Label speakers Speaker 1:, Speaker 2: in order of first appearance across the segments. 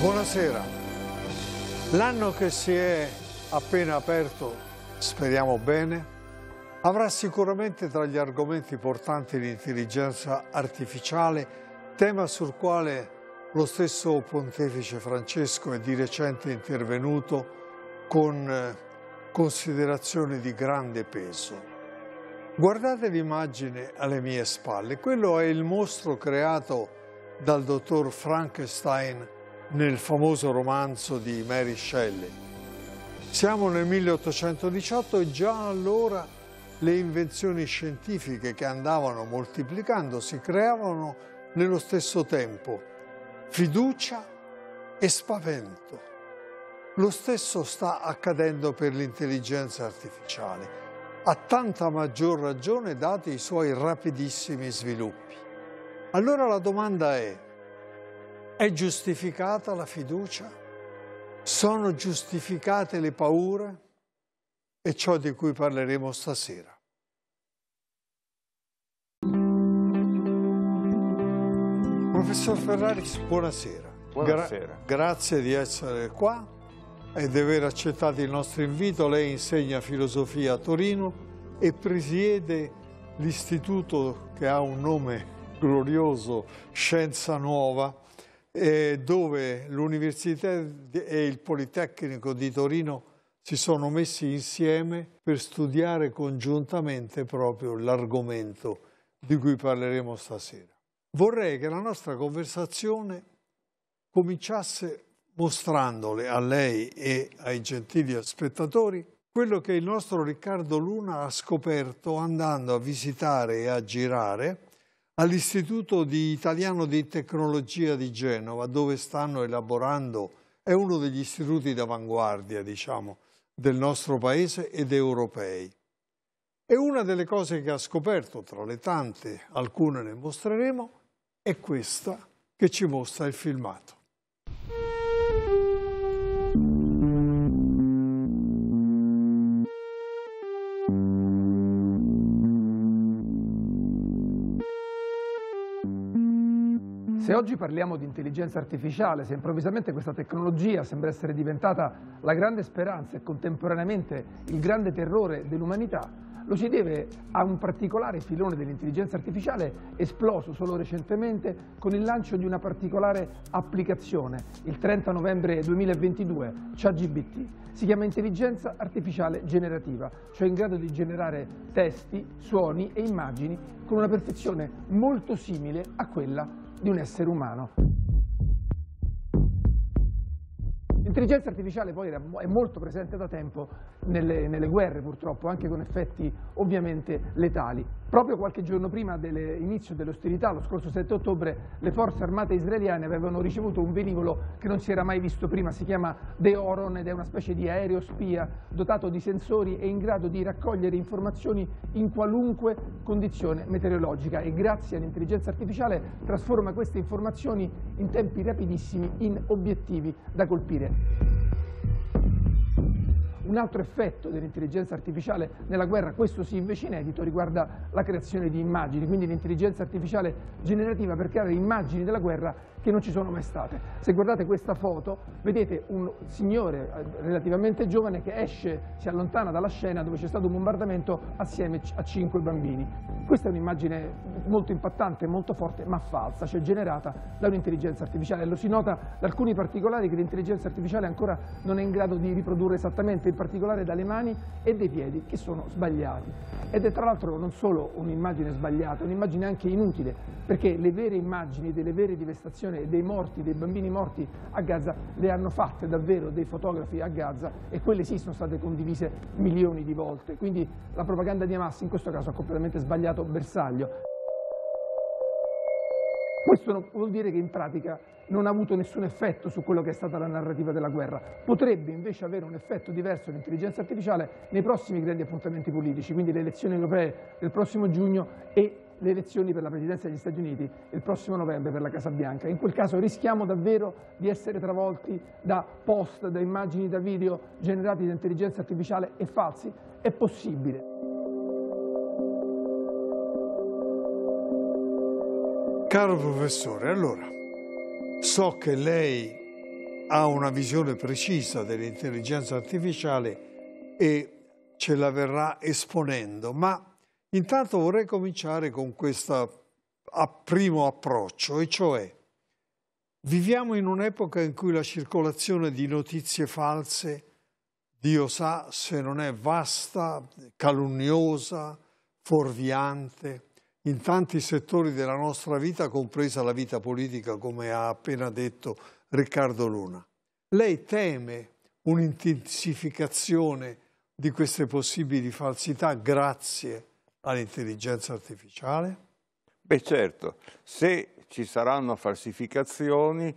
Speaker 1: Buonasera. L'anno che si è appena aperto, speriamo bene, avrà sicuramente tra gli argomenti portanti l'intelligenza artificiale, tema sul quale lo stesso pontefice Francesco è di recente intervenuto con eh, considerazioni di grande peso. Guardate l'immagine alle mie spalle, quello è il mostro creato dal dottor Frankenstein nel famoso romanzo di Mary Shelley. Siamo nel 1818 e già allora le invenzioni scientifiche che andavano moltiplicandosi creavano nello stesso tempo fiducia e spavento. Lo stesso sta accadendo per l'intelligenza artificiale, a tanta maggior ragione dati i suoi rapidissimi sviluppi. Allora la domanda è, è giustificata la fiducia? Sono giustificate le paure? È ciò di cui parleremo stasera. Professor Ferraris, buonasera.
Speaker 2: Buonasera.
Speaker 1: Gra grazie di essere qua e di aver accettato il nostro invito. Lei insegna filosofia a Torino e presiede l'istituto che ha un nome glorioso, Scienza Nuova, eh, dove l'Università e il Politecnico di Torino si sono messi insieme per studiare congiuntamente proprio l'argomento di cui parleremo stasera. Vorrei che la nostra conversazione cominciasse mostrandole a lei e ai gentili spettatori quello che il nostro Riccardo Luna ha scoperto andando a visitare e a girare all'Istituto di Italiano di Tecnologia di Genova, dove stanno elaborando, è uno degli istituti d'avanguardia, diciamo, del nostro paese ed europei. E una delle cose che ha scoperto, tra le tante, alcune ne mostreremo, è questa che ci mostra il filmato.
Speaker 3: Se oggi parliamo di intelligenza artificiale, se improvvisamente questa tecnologia sembra essere diventata la grande speranza e contemporaneamente il grande terrore dell'umanità, lo si deve a un particolare filone dell'intelligenza artificiale esploso solo recentemente con il lancio di una particolare applicazione, il 30 novembre 2022, ChatGPT. Si chiama intelligenza artificiale generativa, cioè in grado di generare testi, suoni e immagini con una perfezione molto simile a quella di un essere umano. L'intelligenza artificiale poi è molto presente da tempo nelle, nelle, guerre purtroppo, anche con effetti ovviamente letali. Proprio qualche giorno prima dell'inizio delle ostilità, lo scorso 7 ottobre, le forze armate israeliane avevano ricevuto un velivolo che non si era mai visto prima, si chiama The Oron ed è una specie di aereo spia dotato di sensori e in grado di raccogliere informazioni in qualunque condizione meteorologica e grazie all'intelligenza artificiale trasforma queste informazioni in tempi rapidissimi in obiettivi da colpire. Un altro effetto dell'intelligenza artificiale nella guerra, questo sì invece inedito, riguarda la creazione di immagini, quindi l'intelligenza artificiale generativa per creare immagini della guerra che non ci sono mai state. Se guardate questa foto, vedete un signore eh, relativamente giovane che esce, si allontana dalla scena dove c'è stato un bombardamento assieme a cinque bambini. Questa è un'immagine molto impattante, molto forte, ma falsa, cioè generata da un'intelligenza artificiale. Lo si nota da alcuni particolari che l'intelligenza artificiale ancora non è in grado di riprodurre esattamente, in particolare dalle mani e dai piedi, che sono sbagliati. Ed è tra l'altro non solo un'immagine sbagliata, è un'immagine anche inutile, perché le vere immagini delle vere divestazioni situazione dei morti, dei bambini morti a Gaza le hanno fatte davvero dei fotografi a Gaza e quelle sì sono state condivise milioni di volte. Quindi la propaganda di Hamas in questo caso ha completamente sbagliato bersaglio. Questo vuol dire che in pratica non ha avuto nessun effetto su quello che è stata la narrativa della guerra. Potrebbe invece avere un effetto diverso l'intelligenza artificiale nei prossimi grandi appuntamenti politici, quindi le elezioni europee del prossimo giugno e le elezioni per la presidenza degli Stati Uniti il prossimo novembre per la Casa Bianca. In quel caso rischiamo davvero di essere travolti da post, da immagini, da video generati da intelligenza artificiale e falsi? È possibile.
Speaker 1: Caro professore, allora, so che lei ha una visione precisa dell'intelligenza artificiale e ce la verrà esponendo, ma intanto vorrei cominciare con questo primo approccio, e cioè viviamo in un'epoca in cui la circolazione di notizie false, Dio sa se non è vasta, calunniosa, fuorviante, in tanti settori della nostra vita, compresa la vita politica, come ha appena detto Riccardo Luna. Lei teme un'intensificazione di queste possibili falsità grazie all'intelligenza artificiale?
Speaker 2: Beh certo, se ci saranno falsificazioni,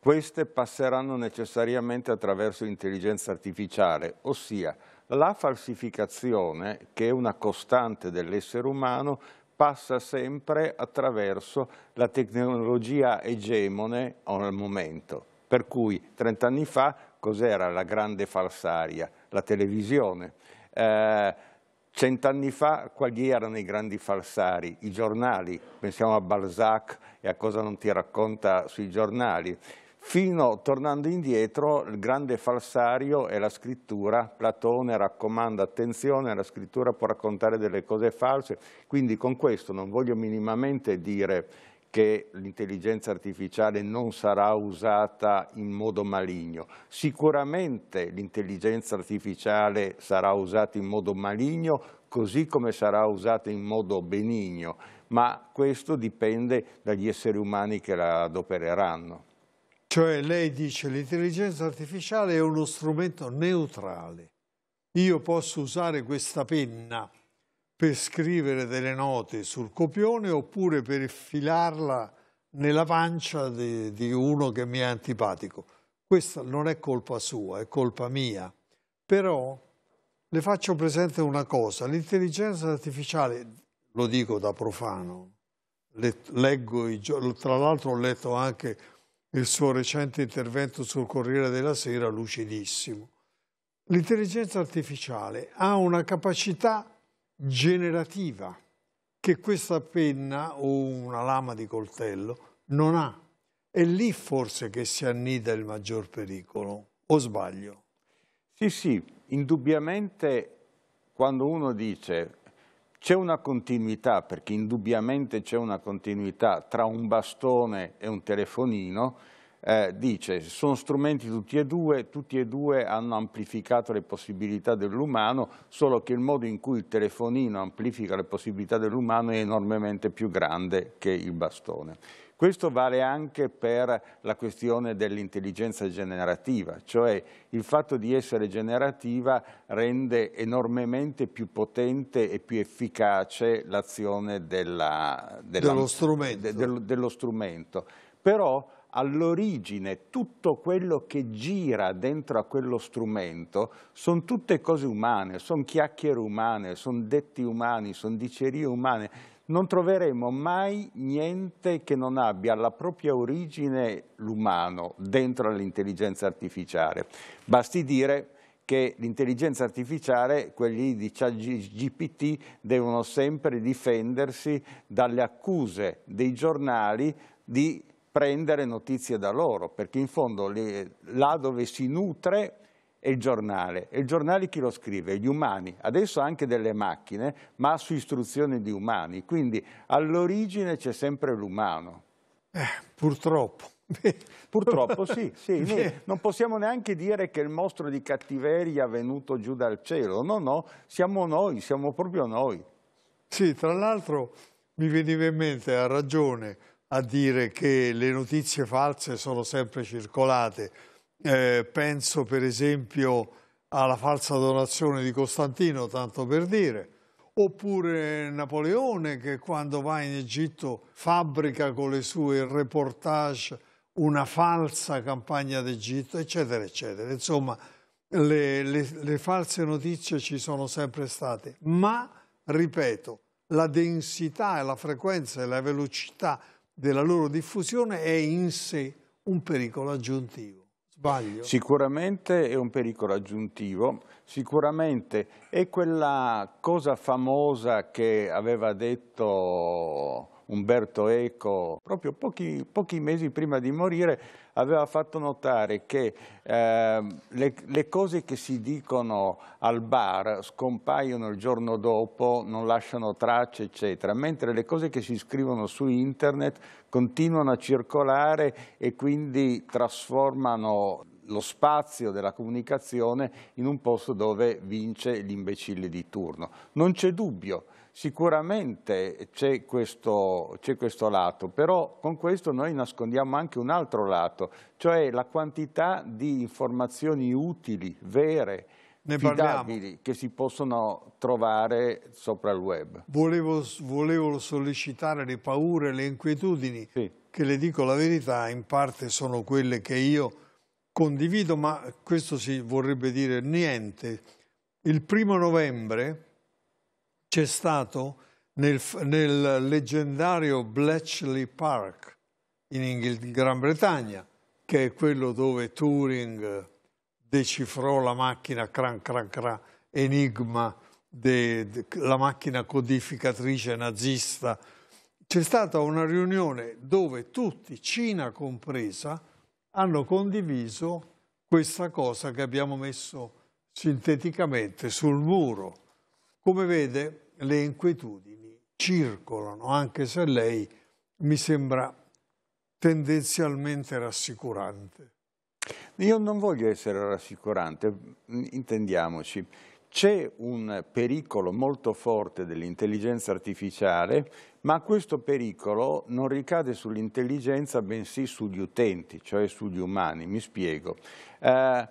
Speaker 2: queste passeranno necessariamente attraverso l'intelligenza artificiale, ossia la falsificazione, che è una costante dell'essere umano, passa sempre attraverso la tecnologia egemone al momento. Per cui 30 anni fa cos'era la grande falsaria? La televisione. Eh, Cent'anni fa quali erano i grandi falsari? I giornali, pensiamo a Balzac e a cosa non ti racconta sui giornali fino, tornando indietro, il grande falsario è la scrittura. Platone raccomanda attenzione, la scrittura può raccontare delle cose false, quindi con questo non voglio minimamente dire che l'intelligenza artificiale non sarà usata in modo maligno. Sicuramente l'intelligenza artificiale sarà usata in modo maligno, così come sarà usata in modo benigno, ma questo dipende dagli esseri umani che la adopereranno.
Speaker 1: Cioè lei dice l'intelligenza artificiale è uno strumento neutrale. Io posso usare questa penna per scrivere delle note sul copione oppure per filarla nella pancia di, di uno che mi è antipatico. Questa non è colpa sua, è colpa mia. Però le faccio presente una cosa, l'intelligenza artificiale, lo dico da profano, leggo, tra l'altro ho letto anche il suo recente intervento sul Corriere della Sera lucidissimo. L'intelligenza artificiale ha una capacità generativa che questa penna o una lama di coltello non ha. È lì forse che si annida il maggior pericolo, o sbaglio?
Speaker 2: Sì, sì, indubbiamente quando uno dice c'è una continuità, perché indubbiamente c'è una continuità tra un bastone e un telefonino, eh, dice sono strumenti tutti e due, tutti e due hanno amplificato le possibilità dell'umano, solo che il modo in cui il telefonino amplifica le possibilità dell'umano è enormemente più grande che il bastone. Questo vale anche per la questione dell'intelligenza generativa, cioè il fatto di essere generativa rende enormemente più potente e più efficace l'azione dello de, dello strumento. Però all'origine tutto quello che gira dentro a quello strumento sono tutte cose umane, sono chiacchiere umane, sono detti umani, sono dicerie umane non troveremo mai niente che non abbia alla propria origine l'umano dentro l'intelligenza artificiale. Basti dire che l'intelligenza artificiale, quelli di ChatGPT, devono sempre difendersi dalle accuse dei giornali di prendere notizie da loro, perché in fondo là dove si nutre è il giornale. E il giornale chi lo scrive? Gli umani. Adesso anche delle macchine, ma su istruzioni di umani. Quindi all'origine c'è sempre l'umano.
Speaker 1: Eh, purtroppo.
Speaker 2: Purtroppo sì, sì. non possiamo neanche dire che il mostro di cattiveria è venuto giù dal cielo, no, no, siamo noi, siamo proprio noi.
Speaker 1: Sì, tra l'altro mi veniva in mente, ha ragione a dire che le notizie false sono sempre circolate, eh, penso per esempio alla falsa donazione di Costantino, tanto per dire, oppure Napoleone che quando va in Egitto fabbrica con le sue reportage una falsa campagna d'Egitto, eccetera, eccetera. Insomma, le, le, le false notizie ci sono sempre state, ma, ripeto, la densità e la frequenza e la velocità della loro diffusione è in sé un pericolo aggiuntivo. Sbaglio?
Speaker 2: Sicuramente è un pericolo aggiuntivo, sicuramente è quella cosa famosa che aveva detto Umberto Eco, proprio pochi, pochi mesi prima di morire, aveva fatto notare che eh, le, le, cose che si dicono al bar scompaiono il giorno dopo, non lasciano tracce, eccetera, mentre le cose che si scrivono su internet continuano a circolare e quindi trasformano lo spazio della comunicazione in un posto dove vince l'imbecille di turno. Non c'è dubbio Sicuramente c'è questo, questo, lato, però con questo noi nascondiamo anche un altro lato, cioè la quantità di informazioni utili, vere, ne affidabili parliamo. che si possono trovare sopra il web.
Speaker 1: Volevo, volevo sollecitare le paure, le inquietudini, sì. che le dico la verità, in parte sono quelle che io condivido, ma questo si vorrebbe dire niente. Il primo novembre c'è stato nel, nel, leggendario Bletchley Park in, in Gran Bretagna, che è quello dove Turing decifrò la macchina cran cran cran, enigma, de, de, la macchina codificatrice nazista. C'è stata una riunione dove tutti, Cina compresa, hanno condiviso questa cosa che abbiamo messo sinteticamente sul muro. Come vede, le inquietudini circolano, anche se lei mi sembra tendenzialmente rassicurante.
Speaker 2: Io non voglio essere rassicurante, intendiamoci. C'è un pericolo molto forte dell'intelligenza artificiale, ma questo pericolo non ricade sull'intelligenza bensì sugli utenti, cioè sugli umani. Mi spiego. Eh,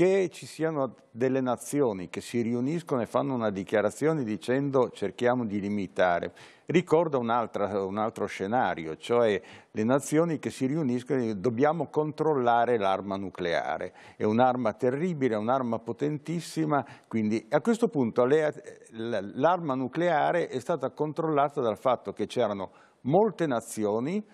Speaker 2: che ci siano delle nazioni che si riuniscono e fanno una dichiarazione dicendo cerchiamo di limitare. Ricorda un, un altro scenario, cioè le nazioni che si riuniscono e dicono dobbiamo controllare l'arma nucleare. È un'arma terribile, è un'arma potentissima, quindi a questo punto l'arma nucleare è stata controllata dal fatto che c'erano molte nazioni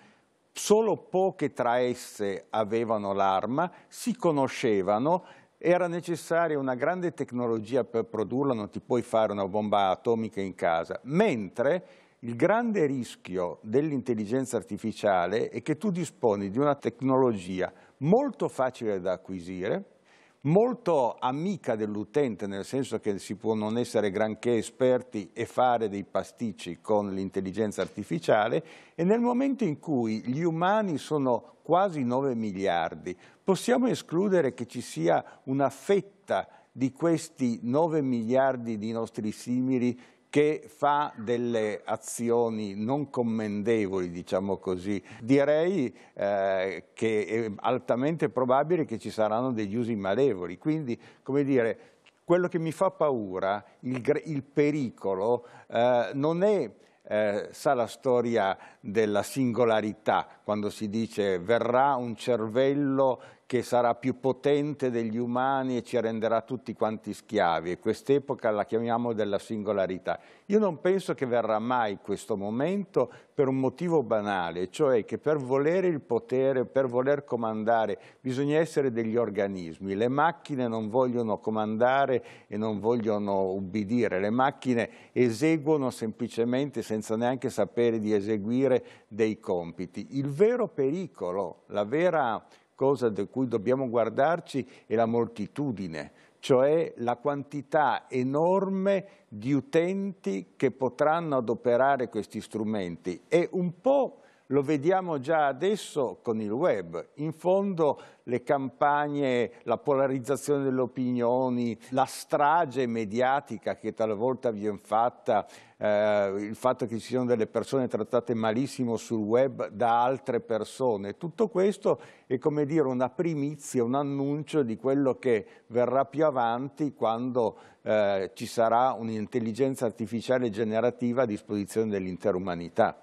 Speaker 2: solo poche tra esse avevano l'arma, si conoscevano, era necessaria una grande tecnologia per produrla, non ti puoi fare una bomba atomica in casa, mentre il grande rischio dell'intelligenza artificiale è che tu disponi di una tecnologia molto facile da acquisire, molto amica dell'utente, nel senso che si può non essere granché esperti e fare dei pasticci con l'intelligenza artificiale e nel momento in cui gli umani sono quasi 9 miliardi, possiamo escludere che ci sia una fetta di questi 9 miliardi di nostri simili che fa delle azioni non commendevoli, diciamo così. Direi eh, che è altamente probabile che ci saranno degli usi malevoli, quindi, come dire, quello che mi fa paura, il, il pericolo, eh, non è eh, sa la storia della singolarità, quando si dice verrà un cervello che sarà più potente degli umani e ci renderà tutti quanti schiavi e quest'epoca la chiamiamo della singolarità. Io non penso che verrà mai questo momento per un motivo banale, cioè che per volere il potere, per voler comandare, bisogna essere degli organismi. Le macchine non vogliono comandare e non vogliono ubbidire, le macchine eseguono semplicemente senza neanche sapere di eseguire dei compiti. Il vero pericolo, la vera cosa di cui dobbiamo guardarci è la moltitudine, cioè la quantità enorme di utenti che potranno adoperare questi strumenti. E un po' lo vediamo già adesso con il web. In fondo le campagne, la polarizzazione delle opinioni, la strage mediatica che talvolta viene fatta, eh, il fatto che ci siano delle persone trattate malissimo sul web da altre persone, tutto questo è come dire una primizia, un annuncio di quello che verrà più avanti quando eh, ci sarà un'intelligenza artificiale generativa a disposizione dell'intera umanità.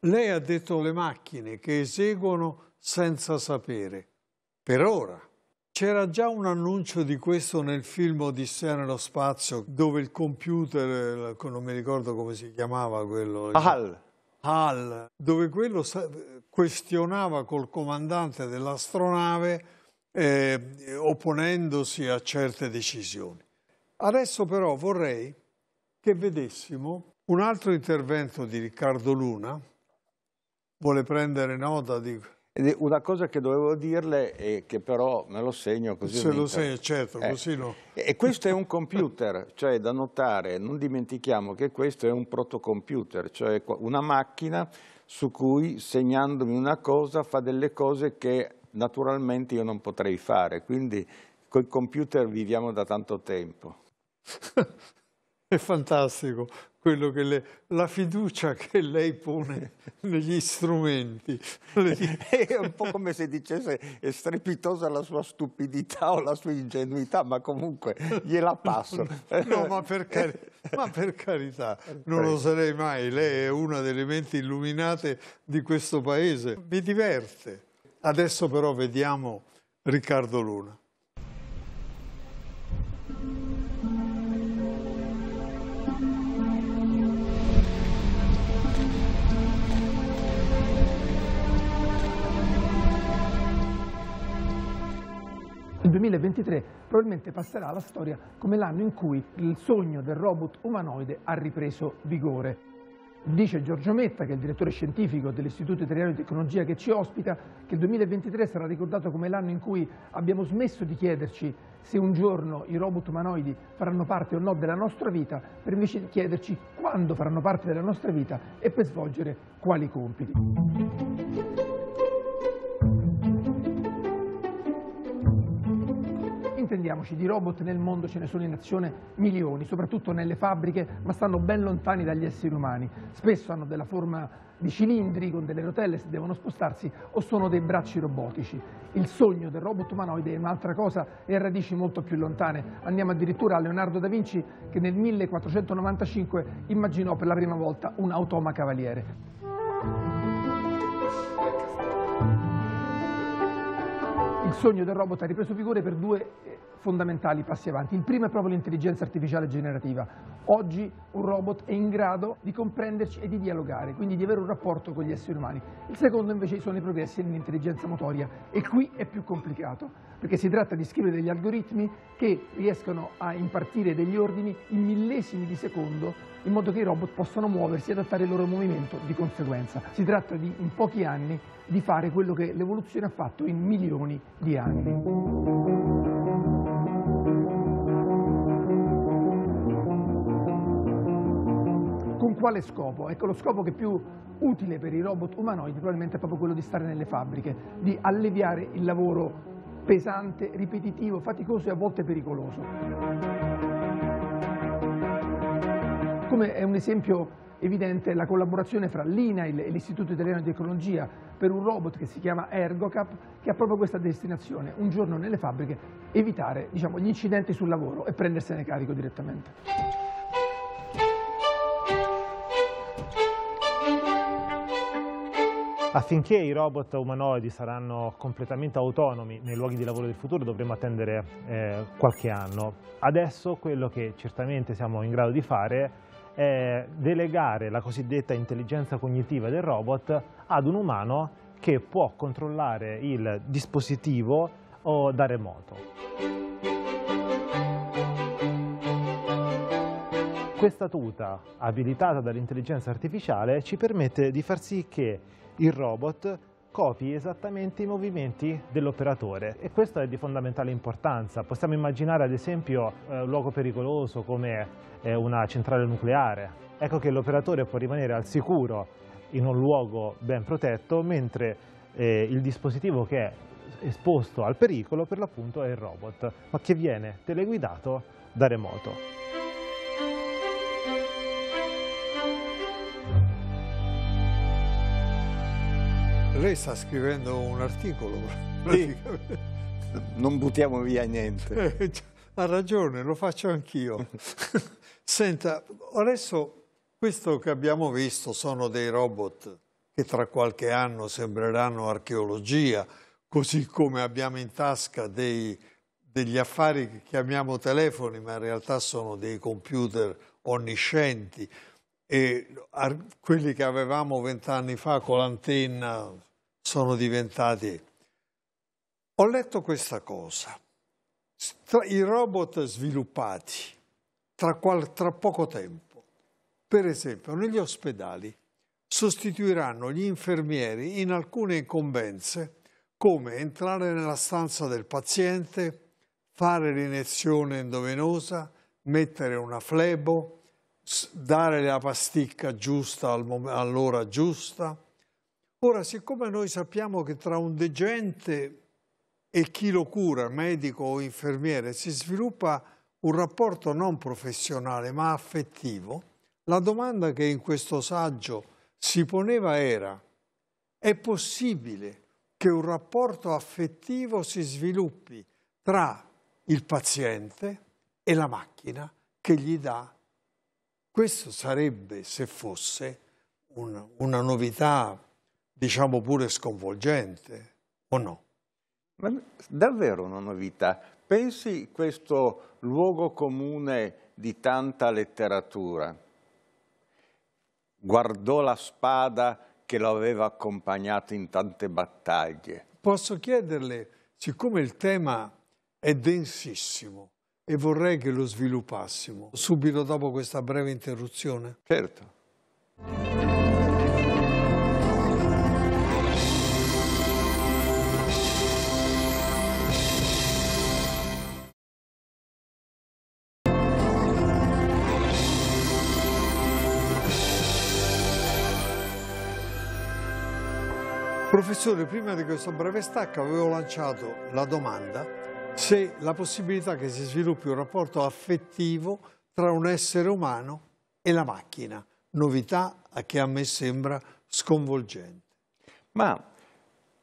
Speaker 1: Lei ha detto le macchine che eseguono senza sapere. Per ora. C'era già un annuncio di questo nel film Odissea nello spazio, dove il computer, non mi ricordo come si chiamava quello.
Speaker 2: HAL.
Speaker 1: HAL, dove quello questionava col comandante dell'astronave eh, opponendosi a certe decisioni. Adesso però vorrei che vedessimo un altro intervento di Riccardo Luna. Vuole prendere nota di...
Speaker 2: Una cosa che dovevo dirle e che però me lo segno così.
Speaker 1: Se lo segno, certo,
Speaker 2: eh.
Speaker 1: così no.
Speaker 2: E questo è un computer, cioè da notare, non dimentichiamo che questo è un protocomputer, cioè una macchina su cui segnandomi una cosa fa delle cose che naturalmente io non potrei fare, quindi col computer viviamo da tanto tempo.
Speaker 1: È fantastico quello che le, la fiducia che lei pone negli strumenti.
Speaker 2: È un po' come se dicesse è strepitosa la sua stupidità o la sua ingenuità, ma comunque gliela passo.
Speaker 1: No, ma per, cari ma per carità, non lo sarei mai. Lei è una delle menti illuminate di questo paese. Mi diverte. Adesso però vediamo Riccardo Luna.
Speaker 3: 2023 probabilmente passerà alla storia come l'anno in cui il sogno del robot umanoide ha ripreso vigore. Dice Giorgio Metta, che è il direttore scientifico dell'Istituto Italiano di Tecnologia che ci ospita, che il 2023 sarà ricordato come l'anno in cui abbiamo smesso di chiederci se un giorno i robot umanoidi faranno parte o no della nostra vita, per invece chiederci quando faranno parte della nostra vita e per svolgere quali compiti. Intendiamoci, di robot nel mondo ce ne sono in azione milioni, soprattutto nelle fabbriche, ma stanno ben lontani dagli esseri umani. Spesso hanno della forma di cilindri con delle rotelle se devono spostarsi o sono dei bracci robotici. Il sogno del robot umanoide è un'altra cosa e ha radici molto più lontane. Andiamo addirittura a Leonardo da Vinci che nel 1495 immaginò per la prima volta un automa cavaliere. Il sogno del robot ha ripreso vigore per due fondamentali passi avanti. Il primo è proprio l'intelligenza artificiale generativa. Oggi un robot è in grado di comprenderci e di dialogare, quindi di avere un rapporto con gli esseri umani. Il secondo invece sono i progressi nell'intelligenza motoria e qui è più complicato, perché si tratta di scrivere degli algoritmi che riescano a impartire degli ordini in millesimi di secondo in modo che i robot possano muoversi e adattare il loro movimento di conseguenza. Si tratta di, in pochi anni, di fare quello che l'evoluzione ha fatto in milioni di anni. Quale scopo? Ecco, lo scopo che più utile per i robot umanoidi probabilmente è proprio quello di stare nelle fabbriche, di alleviare il lavoro pesante, ripetitivo, faticoso e a volte pericoloso. Come è un esempio evidente la collaborazione fra l'INAIL e l'Istituto Italiano di Tecnologia per un robot che si chiama ErgoCap che ha proprio questa destinazione, un giorno nelle fabbriche evitare diciamo, gli incidenti sul lavoro e prendersene carico direttamente.
Speaker 4: Affinché i robot umanoidi saranno completamente autonomi nei luoghi di lavoro del futuro dovremo attendere eh, qualche anno. Adesso quello che certamente siamo in grado di fare è delegare la cosiddetta intelligenza cognitiva del robot ad un umano che può controllare il dispositivo o da remoto. Questa tuta abilitata dall'intelligenza artificiale ci permette di far sì che il robot copi esattamente i movimenti dell'operatore e questo è di fondamentale importanza. Possiamo immaginare ad esempio eh, un luogo pericoloso come eh, una centrale nucleare. Ecco che l'operatore può rimanere al sicuro in un luogo ben protetto mentre eh, il dispositivo che è esposto al pericolo per l'appunto è il robot, ma che viene teleguidato da remoto.
Speaker 1: Lei sta scrivendo un articolo.
Speaker 2: Sì. Non buttiamo via niente.
Speaker 1: Eh, ha ragione, lo faccio anch'io. Senta, adesso questo che abbiamo visto sono dei robot che tra qualche anno sembreranno archeologia, così come abbiamo in tasca dei, degli affari che chiamiamo telefoni, ma in realtà sono dei computer onniscienti e quelli che avevamo vent'anni fa con l'antenna sono diventati... Ho letto questa cosa, i robot sviluppati tra, qual, tra poco tempo, per esempio negli ospedali, sostituiranno gli infermieri in alcune incombenze come entrare nella stanza del paziente, fare l'iniezione endovenosa, mettere una flebo, dare la pasticca giusta all'ora giusta. Ora, siccome noi sappiamo che tra un degente e chi lo cura, medico o infermiere, si sviluppa un rapporto non professionale ma affettivo, la domanda che in questo saggio si poneva era è possibile che un rapporto affettivo si sviluppi tra il paziente e la macchina che gli dà. Questo sarebbe, se fosse, un, una novità, diciamo pure sconvolgente, o no?
Speaker 2: Ma davvero una novità. Pensi questo luogo comune di tanta letteratura. Guardò la spada che lo aveva accompagnato in tante battaglie.
Speaker 1: Posso chiederle, siccome il tema è densissimo e vorrei che lo sviluppassimo, subito dopo questa breve interruzione?
Speaker 2: Certo.
Speaker 1: Professore, prima di questo breve stacco avevo lanciato la domanda se la possibilità che si sviluppi un rapporto affettivo tra un essere umano e la macchina, novità che a me sembra sconvolgente.
Speaker 2: Ma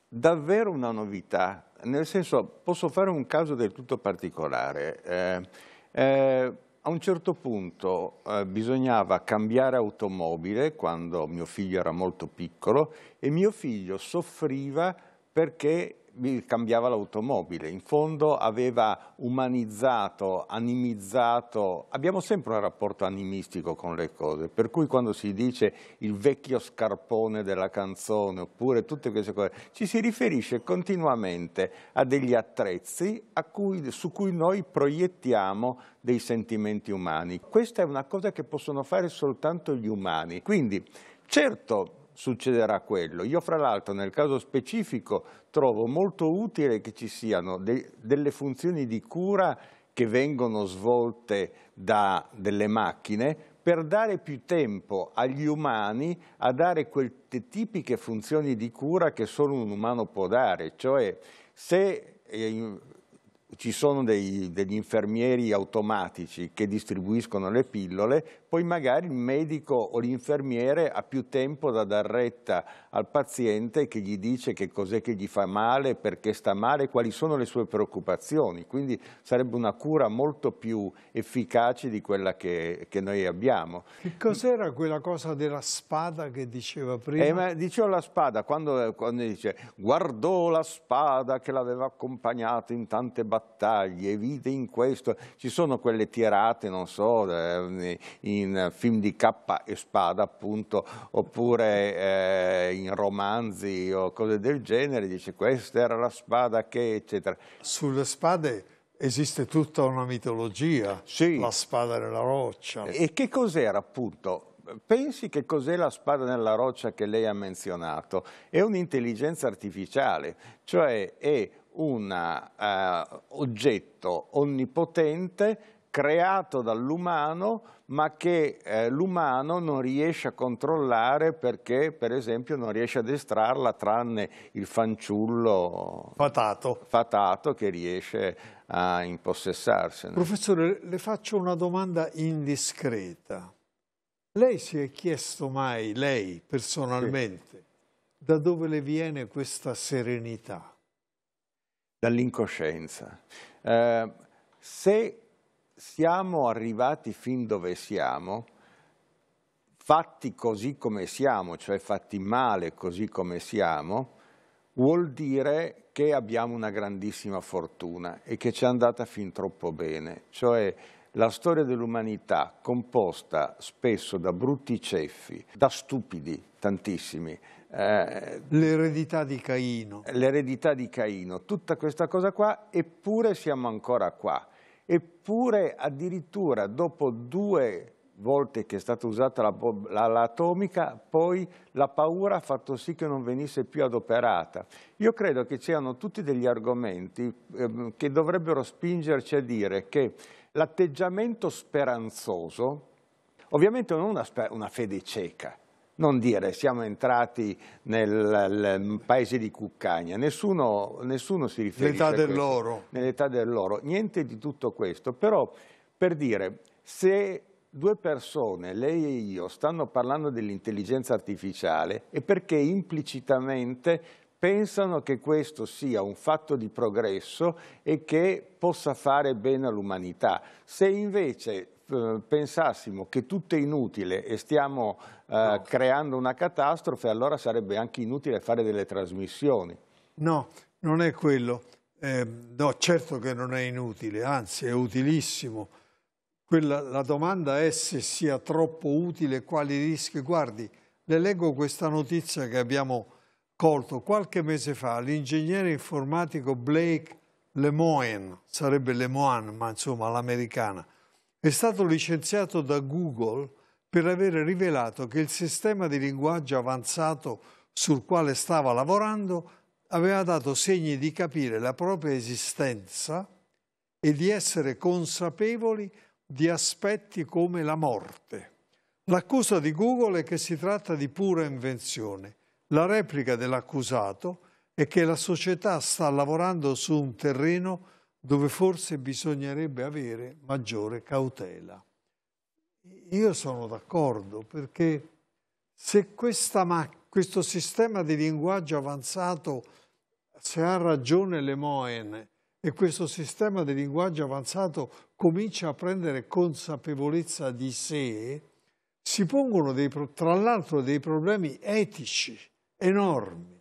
Speaker 2: davvero una novità, nel senso posso fare un caso del tutto particolare. Eh, eh, a un certo punto eh, bisognava cambiare automobile quando mio figlio era molto piccolo e mio figlio soffriva perché cambiava l'automobile, in fondo aveva umanizzato, animizzato, abbiamo sempre un rapporto animistico con le cose, per cui quando si dice il vecchio scarpone della canzone oppure tutte queste cose, ci si riferisce continuamente a degli attrezzi a cui, su cui noi proiettiamo dei sentimenti umani. Questa è una cosa che possono fare soltanto gli umani, quindi certo succederà quello. Io fra l'altro nel caso specifico trovo molto utile che ci siano de delle funzioni di cura che vengono svolte da delle macchine per dare più tempo agli umani a dare quelle tipiche funzioni di cura che solo un umano può dare, cioè se eh, ci sono dei, degli infermieri automatici che distribuiscono le pillole, poi magari il medico o l'infermiere ha più tempo da dar retta al paziente che gli dice che cos'è che gli fa male, perché sta male, quali sono le sue preoccupazioni. Quindi sarebbe una cura molto più efficace di quella che, che noi abbiamo.
Speaker 1: Che cos'era quella cosa della spada che diceva prima?
Speaker 2: Eh, ma dicevo la spada, quando, quando dice guardò la spada che l'aveva accompagnato in tante battaglie, vide in questo, ci sono quelle tirate, non so, eh, in in film di cappa e spada appunto, oppure eh, in romanzi o cose del genere, dice questa era la spada che eccetera.
Speaker 1: Sulle spade esiste tutta una mitologia, sì. la spada nella roccia.
Speaker 2: E che cos'era appunto? Pensi che cos'è la spada nella roccia che lei ha menzionato? È un'intelligenza artificiale, cioè è un uh, oggetto onnipotente creato dall'umano ma che eh, l'umano non riesce a controllare perché per esempio non riesce ad estrarla tranne il fanciullo
Speaker 1: fatato,
Speaker 2: fatato che riesce a impossessarsene.
Speaker 1: Professore, le faccio una domanda indiscreta. Lei si è chiesto mai, lei personalmente, sì. da dove le viene questa serenità?
Speaker 2: Dall'incoscienza. Eh, se siamo arrivati fin dove siamo, fatti così come siamo, cioè fatti male così come siamo, vuol dire che abbiamo una grandissima fortuna e che ci è andata fin troppo bene, cioè la storia dell'umanità composta spesso da brutti ceffi, da stupidi, tantissimi.
Speaker 1: Eh, l'eredità di Caino.
Speaker 2: L'eredità di Caino, tutta questa cosa qua, eppure siamo ancora qua. Eppure addirittura dopo due volte che è stata usata l'atomica, la, poi la paura ha fatto sì che non venisse più adoperata. Io credo che c'erano tutti degli argomenti eh, che dovrebbero spingerci a dire che l'atteggiamento speranzoso, ovviamente non una, una fede cieca, non dire siamo entrati nel paese di Cuccagna, nessuno, nessuno si riferisce
Speaker 1: L'età dell'oro.
Speaker 2: Nell'età dell'oro, niente di tutto questo, però per dire se due persone, lei e io, stanno parlando dell'intelligenza artificiale è perché implicitamente pensano che questo sia un fatto di progresso e che possa fare bene all'umanità. Se invece eh, pensassimo che tutto è inutile e stiamo eh, no. creando una catastrofe, allora sarebbe anche inutile fare delle trasmissioni.
Speaker 1: No, non è quello. Eh, no, certo che non è inutile, anzi è utilissimo quella, la domanda è se sia troppo utile, quali rischi. Guardi, le leggo questa notizia che abbiamo colto qualche mese fa. L'ingegnere informatico Blake Lemoine, sarebbe Lemoine, ma insomma l'americana, è stato licenziato da Google per aver rivelato che il sistema di linguaggio avanzato sul quale stava lavorando aveva dato segni di capire la propria esistenza e di essere consapevoli di aspetti come la morte. L'accusa di Google è che si tratta di pura invenzione. La replica dell'accusato è che la società sta lavorando su un terreno dove forse bisognerebbe avere maggiore cautela. Io sono d'accordo perché se questo sistema di linguaggio avanzato, se ha ragione Lemoine, e questo sistema di linguaggio avanzato comincia a prendere consapevolezza di sé, si pongono dei, tra l'altro dei problemi etici enormi.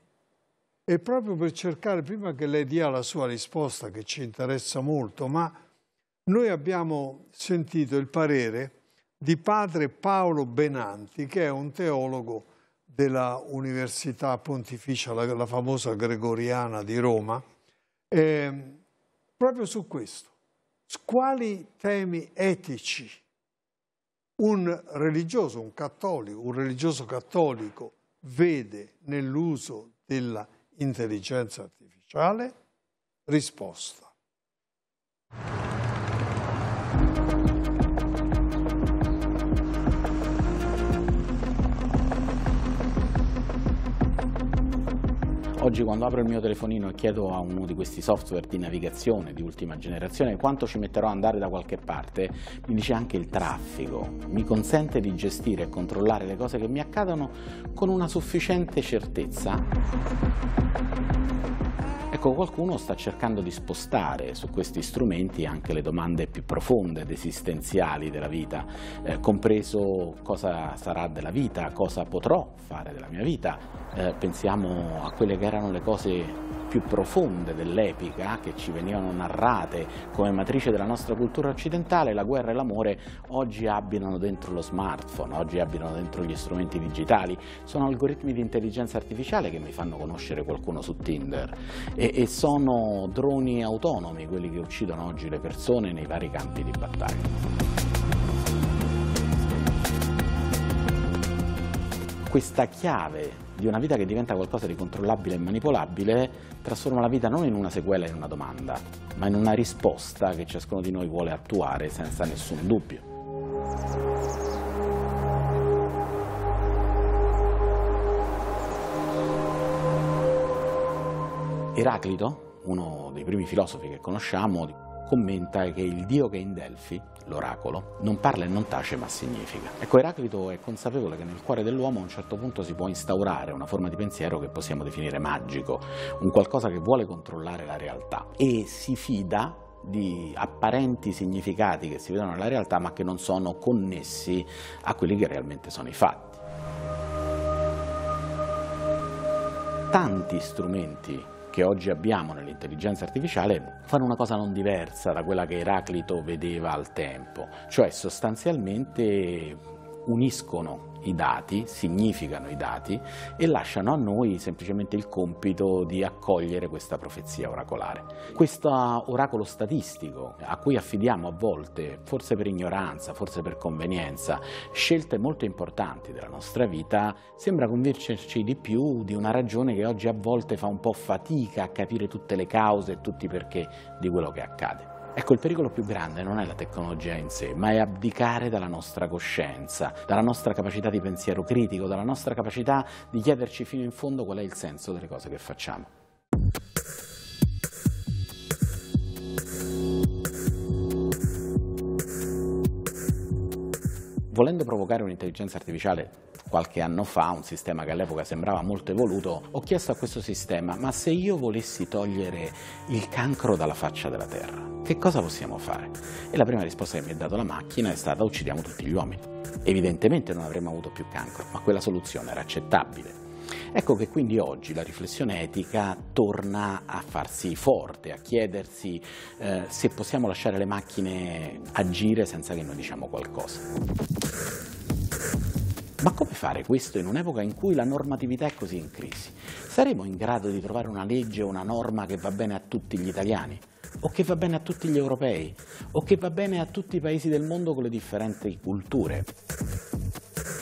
Speaker 1: E proprio per cercare, prima che lei dia la sua risposta, che ci interessa molto, ma noi abbiamo sentito il parere di padre Paolo Benanti, che è un teologo della Università Pontificia, la, la famosa Gregoriana di Roma, eh, proprio su questo. Quali temi etici un religioso, un cattolico, un religioso cattolico vede nell'uso dell'intelligenza artificiale? Risposta.
Speaker 5: Oggi quando apro il mio telefonino e chiedo a uno di questi software di navigazione di ultima generazione quanto ci metterò ad andare da qualche parte, mi dice anche il traffico, mi consente di gestire e controllare le cose che mi accadono con una sufficiente certezza. Ecco, qualcuno sta cercando di spostare su questi strumenti anche le domande più profonde ed esistenziali della vita, eh, compreso cosa sarà della vita, cosa potrò fare della mia vita. Eh, pensiamo a quelle che erano le cose più profonde dell'epica che ci venivano narrate come matrice della nostra cultura occidentale, la guerra e l'amore oggi abbinano dentro lo smartphone, oggi abbinano dentro gli strumenti digitali, sono algoritmi di intelligenza artificiale che mi fanno conoscere qualcuno su Tinder e, e sono droni autonomi quelli che uccidono oggi le persone nei vari campi di battaglia. Questa chiave di una vita che diventa qualcosa di controllabile e manipolabile, trasforma la vita non in una sequela in una domanda, ma in una risposta che ciascuno di noi vuole attuare senza nessun dubbio. Eraclito, uno dei primi filosofi che conosciamo, commenta che il dio che è in Delfi, l'oracolo, non parla e non tace ma significa. Ecco, Eraclito è consapevole che nel cuore dell'uomo a un certo punto si può instaurare una forma di pensiero che possiamo definire magico, un qualcosa che vuole controllare la realtà e si fida di apparenti significati che si vedono nella realtà ma che non sono connessi a quelli che realmente sono i fatti. Tanti strumenti che oggi abbiamo nell'intelligenza artificiale fanno una cosa non diversa da quella che Eraclito vedeva al tempo, cioè sostanzialmente uniscono i dati, significano i dati e lasciano a noi semplicemente il compito di accogliere questa profezia oracolare. Questo oracolo statistico a cui affidiamo a volte, forse per ignoranza, forse per convenienza, scelte molto importanti della nostra vita, sembra convincerci di più di una ragione che oggi a volte fa un po' fatica a capire tutte le cause e tutti i perché di quello che accade. Ecco, il pericolo più grande non è la tecnologia in sé, ma è abdicare dalla nostra coscienza, dalla nostra capacità di pensiero critico, dalla nostra capacità di chiederci fino in fondo qual è il senso delle cose che facciamo. Volendo provocare un'intelligenza artificiale qualche anno fa, un sistema che all'epoca sembrava molto evoluto, ho chiesto a questo sistema, ma se io volessi togliere il cancro dalla faccia della Terra, che cosa possiamo fare? E la prima risposta che mi ha dato la macchina è stata uccidiamo tutti gli uomini. Evidentemente non avremmo avuto più cancro, ma quella soluzione era accettabile. Ecco che quindi oggi la riflessione etica torna a farsi forte, a chiedersi eh, se possiamo lasciare le macchine agire senza che noi diciamo qualcosa. Ma come fare questo in un'epoca in cui la normatività è così in crisi? Saremo in grado di trovare una legge o una norma che va bene a tutti gli italiani? O che va bene a tutti gli europei? O che va bene a tutti i paesi del mondo con le differenti culture?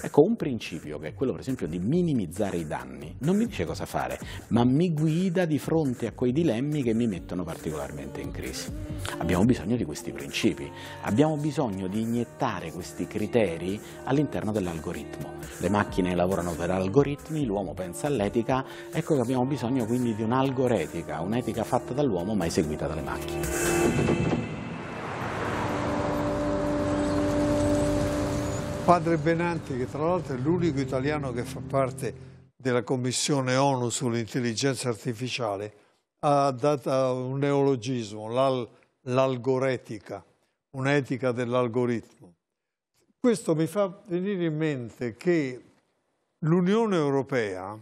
Speaker 5: Ecco, un principio che è quello per esempio di minimizzare i danni non mi dice cosa fare, ma mi guida di fronte a quei dilemmi che mi mettono particolarmente in crisi. Abbiamo bisogno di questi principi, abbiamo bisogno di iniettare questi criteri all'interno dell'algoritmo. Le macchine lavorano per algoritmi, l'uomo pensa all'etica, ecco che abbiamo bisogno quindi di un'algoretica, un'etica fatta dall'uomo ma eseguita dalle macchine.
Speaker 1: Padre Benanti, che tra l'altro è l'unico italiano che fa parte della Commissione ONU sull'intelligenza artificiale, ha dato un neologismo, l'algoretica, un'etica dell'algoritmo. Questo mi fa venire in mente che l'Unione Europea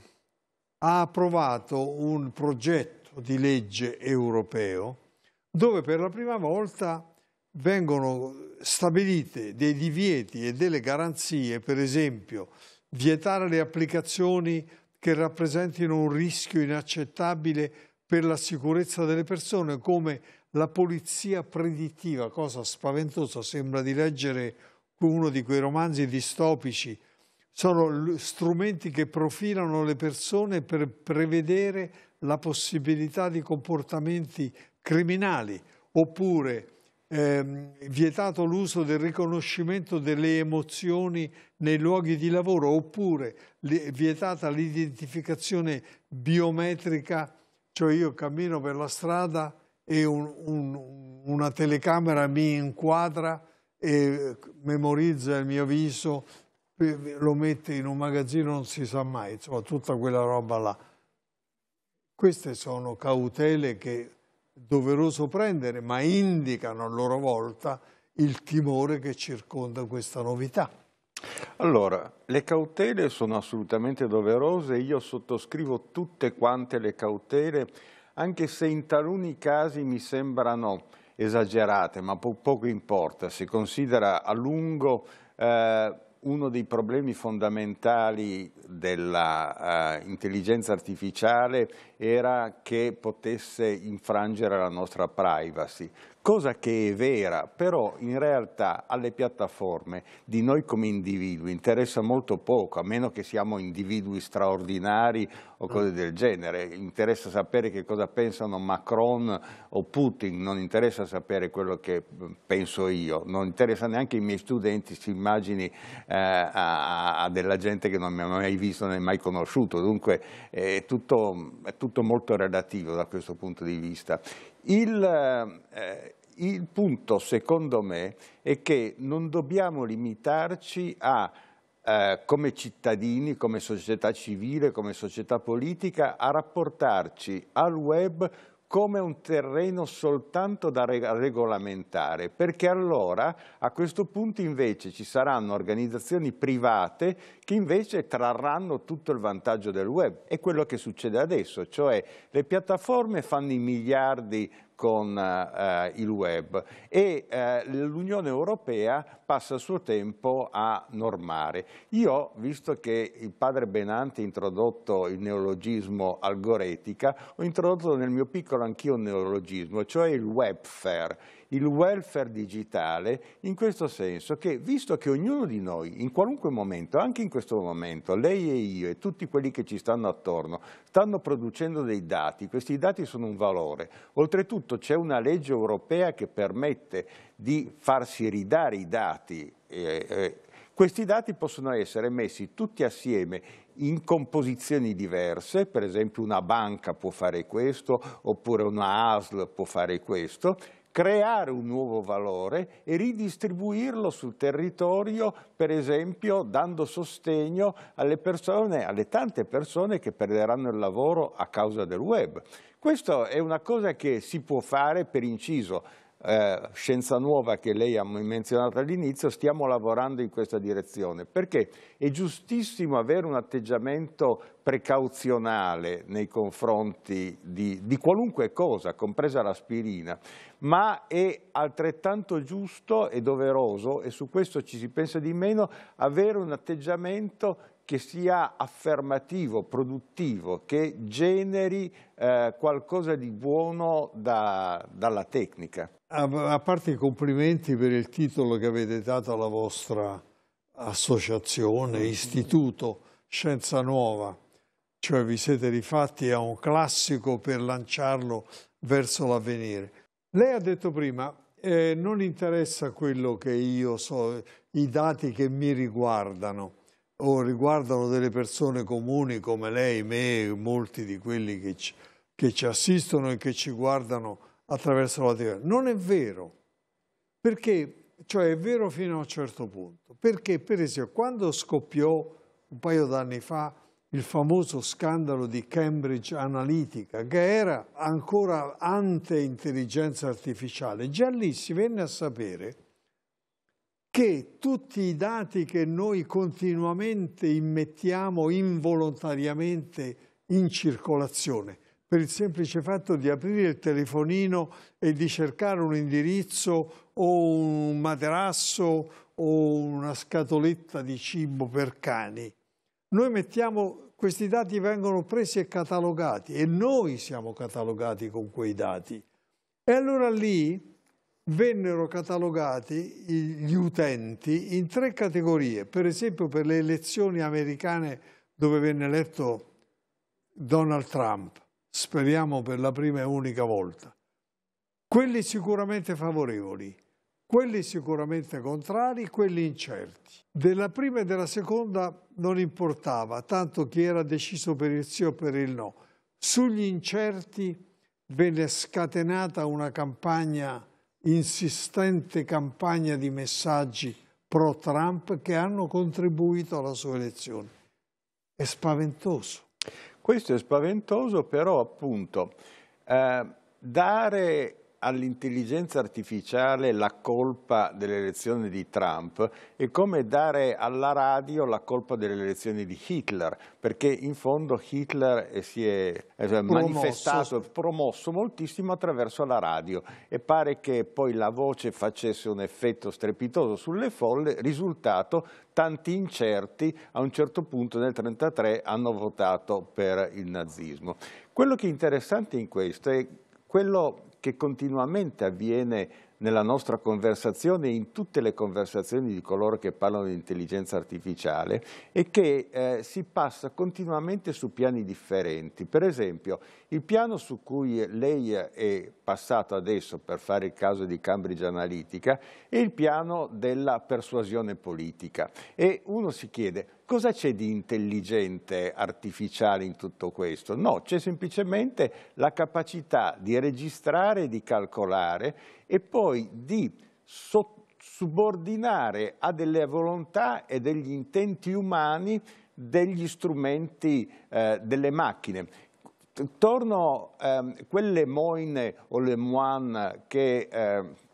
Speaker 1: ha approvato un progetto di legge europeo dove per la prima volta vengono stabilite dei divieti e delle garanzie, per esempio vietare le applicazioni che rappresentino un rischio inaccettabile per la sicurezza delle persone, come la polizia predittiva, cosa spaventosa, sembra di leggere uno di quei romanzi distopici. Sono strumenti che profilano le persone per prevedere la possibilità di comportamenti criminali, oppure eh, vietato l'uso del riconoscimento delle emozioni nei luoghi di lavoro oppure vietata l'identificazione biometrica, cioè io cammino per la strada e un, un, una telecamera mi inquadra e memorizza il mio viso, lo mette in un magazzino, non si sa mai, insomma tutta quella roba là. Queste sono cautele che doveroso prendere, ma indicano a loro volta il timore che circonda questa novità.
Speaker 2: Allora, le cautele sono assolutamente doverose, io sottoscrivo tutte quante le cautele, anche se in taluni casi mi sembrano esagerate, ma po poco importa, si considera a lungo eh, uno dei problemi fondamentali dell'intelligenza uh, artificiale era che potesse infrangere la nostra privacy cosa che è vera, però in realtà alle piattaforme di noi come individui interessa molto poco, a meno che siamo individui straordinari o cose del genere. Interessa sapere che cosa pensano Macron o Putin, non interessa sapere quello che penso io, non interessa neanche ai miei studenti, si immagini eh, a, a, della gente che non mi ha mai visto né mai conosciuto, dunque è tutto, è tutto molto relativo da questo punto di vista. Il, eh, il punto, secondo me, è che non dobbiamo limitarci a, eh, come cittadini, come società civile, come società politica, a rapportarci al web come un terreno soltanto da regolamentare, perché allora a questo punto invece ci saranno organizzazioni private che invece trarranno tutto il vantaggio del web. È quello che succede adesso, cioè le piattaforme fanno i miliardi con eh, il web e eh, l'Unione Europea passa il suo tempo a normare. Io, visto che il padre Benanti ha introdotto il neologismo algoretica, ho introdotto nel mio piccolo anch'io un neologismo, cioè il webfare il welfare digitale in questo senso che visto che ognuno di noi in qualunque momento, anche in questo momento, lei e io e tutti quelli che ci stanno attorno, stanno producendo dei dati, questi dati sono un valore. Oltretutto c'è una legge europea che permette di farsi ridare i dati eh, eh, questi dati possono essere messi tutti assieme in composizioni diverse, per esempio una banca può fare questo, oppure una ASL può fare questo, creare un nuovo valore e ridistribuirlo sul territorio, per esempio dando sostegno alle persone, alle tante persone che perderanno il lavoro a causa del web. Questa è una cosa che si può fare per inciso, eh, scienza nuova che lei ha menzionato all'inizio, stiamo lavorando in questa direzione, perché è giustissimo avere un atteggiamento precauzionale nei confronti di, di qualunque cosa, compresa l'aspirina, ma è altrettanto giusto e doveroso, e su questo ci si pensa di meno, avere un atteggiamento che sia affermativo, produttivo, che generi eh, qualcosa di buono da, dalla tecnica.
Speaker 1: A, parte i complimenti per il titolo che avete dato alla vostra associazione, istituto Scienza Nuova, cioè vi siete rifatti a un classico per lanciarlo verso l'avvenire. Lei ha detto prima, eh, non interessa quello che io so, i dati che mi riguardano o riguardano delle persone comuni come lei, me, molti di quelli che ci, che ci assistono e che ci guardano attraverso la TV. Non è vero, perché, cioè è vero fino a un certo punto, perché per esempio quando scoppiò un paio d'anni fa il famoso scandalo di Cambridge Analytica, che era ancora ante intelligenza artificiale, già lì si venne a sapere che tutti i dati che noi continuamente immettiamo involontariamente in circolazione, per il semplice fatto di aprire il telefonino e di cercare un indirizzo o un materasso o una scatoletta di cibo per cani, noi mettiamo, questi dati vengono presi e catalogati e noi siamo catalogati con quei dati. E allora lì vennero catalogati gli utenti in tre categorie. Per esempio per le elezioni americane dove venne eletto Donald Trump, speriamo per la prima e unica volta. Quelli sicuramente favorevoli, quelli sicuramente contrari, quelli incerti. Della prima e della seconda non importava, tanto chi era deciso per il sì o per il no. Sugli incerti venne scatenata una campagna, insistente campagna di messaggi pro-Trump che hanno contribuito alla sua elezione. È spaventoso.
Speaker 2: Questo è spaventoso, però appunto eh, dare all'intelligenza artificiale la colpa delle elezioni di Trump è come dare alla radio la colpa delle elezioni di Hitler, perché in fondo Hitler si è promosso. manifestato, promosso moltissimo attraverso la radio e pare che poi la voce facesse un effetto strepitoso sulle folle, risultato tanti incerti a un certo punto nel 1933 hanno votato per il nazismo. Quello che è interessante in questo è quello che continuamente avviene nella nostra conversazione e in tutte le conversazioni di coloro che parlano di intelligenza artificiale è che eh, si passa continuamente su piani differenti. Per esempio, il piano su cui lei è passato adesso per fare il caso di Cambridge Analytica è il piano della persuasione politica e uno si chiede Cosa c'è di intelligente artificiale in tutto questo? No, c'è semplicemente la capacità di registrare, di calcolare e poi di subordinare a delle volontà e degli intenti umani degli strumenti eh, delle macchine. Torno a ehm, quelle moine o le moine che... Eh,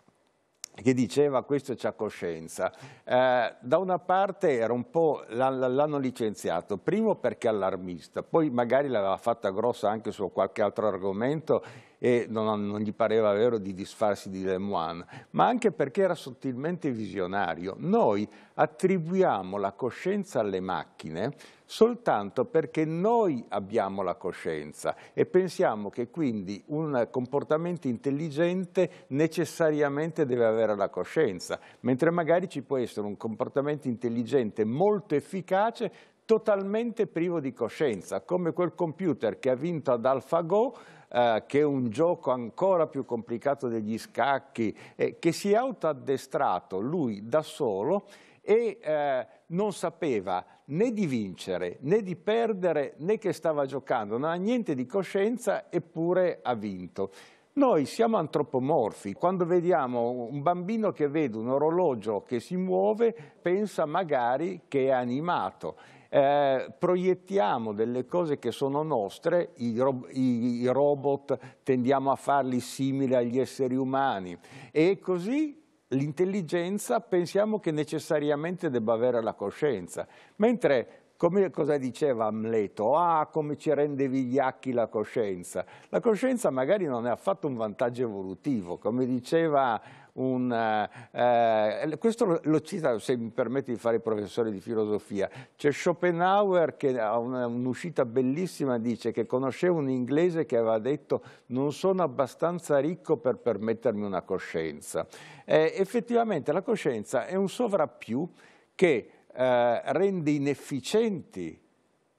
Speaker 2: che diceva questo c'ha coscienza. Eh, da una parte era un po' l'hanno licenziato, primo perché allarmista, poi magari l'aveva fatta grossa anche su qualche altro argomento e non, non, gli pareva vero di disfarsi di Lemoine, ma anche perché era sottilmente visionario. Noi attribuiamo la coscienza alle macchine soltanto perché noi abbiamo la coscienza e pensiamo che quindi un comportamento intelligente necessariamente deve avere la coscienza, mentre magari ci può essere un comportamento intelligente molto efficace totalmente privo di coscienza, come quel computer che ha vinto ad AlphaGo eh, che è un gioco ancora più complicato degli scacchi, eh, che si è autoaddestrato lui da solo e eh, non sapeva né di vincere né di perdere né che stava giocando, non ha niente di coscienza eppure ha vinto. Noi siamo antropomorfi, quando vediamo un bambino che vede un orologio che si muove pensa magari che è animato eh, proiettiamo delle cose che sono nostre, i, ro i, i robot tendiamo a farli simili agli esseri umani e così l'intelligenza pensiamo che necessariamente debba avere la coscienza, mentre come cosa diceva Amleto? Ah, come ci rende vigliacchi la coscienza. La coscienza magari non è affatto un vantaggio evolutivo, come diceva un... Eh, eh, questo lo cita, se mi permette di fare il professore di filosofia, c'è Schopenhauer che ha un'uscita bellissima, dice che conosceva un inglese che aveva detto non sono abbastanza ricco per permettermi una coscienza. Eh, effettivamente la coscienza è un sovrappiù che eh, rende inefficienti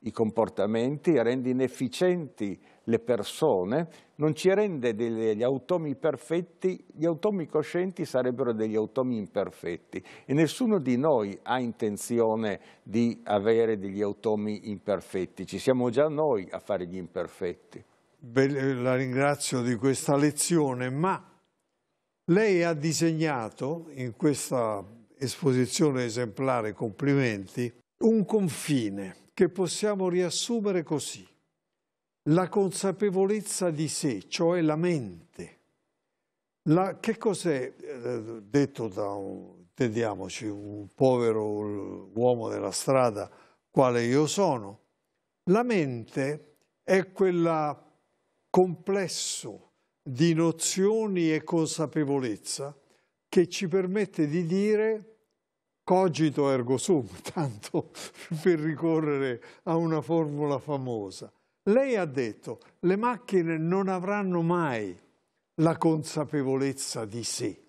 Speaker 2: i comportamenti, rende inefficienti le persone, non ci rende degli automi perfetti, gli automi coscienti sarebbero degli automi imperfetti e nessuno di noi ha intenzione di avere degli automi imperfetti, ci siamo già noi a fare gli imperfetti.
Speaker 1: Beh, la ringrazio di questa lezione, ma lei ha disegnato in questa esposizione esemplare, complimenti, un confine che possiamo riassumere così. La consapevolezza di sé, cioè la mente. La, che cos'è, eh, detto da un, intendiamoci, un povero uomo della strada, quale io sono? La mente è quel complesso di nozioni e consapevolezza che ci permette di dire cogito ergo sum, tanto per ricorrere a una formula famosa. Lei ha detto le macchine non avranno mai la consapevolezza di sé.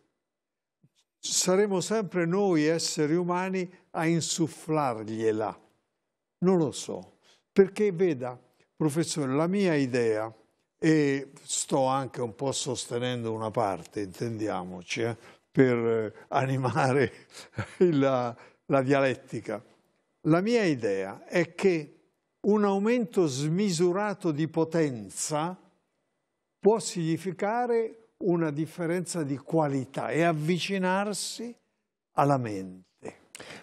Speaker 1: Saremo sempre noi esseri umani a insufflargliela. Non lo so, perché veda, professore, la mia idea, e sto anche un po' sostenendo una parte, intendiamoci, eh, per eh, animare la, la dialettica. La mia idea è che un aumento smisurato di potenza può significare una differenza di qualità e avvicinarsi alla mente.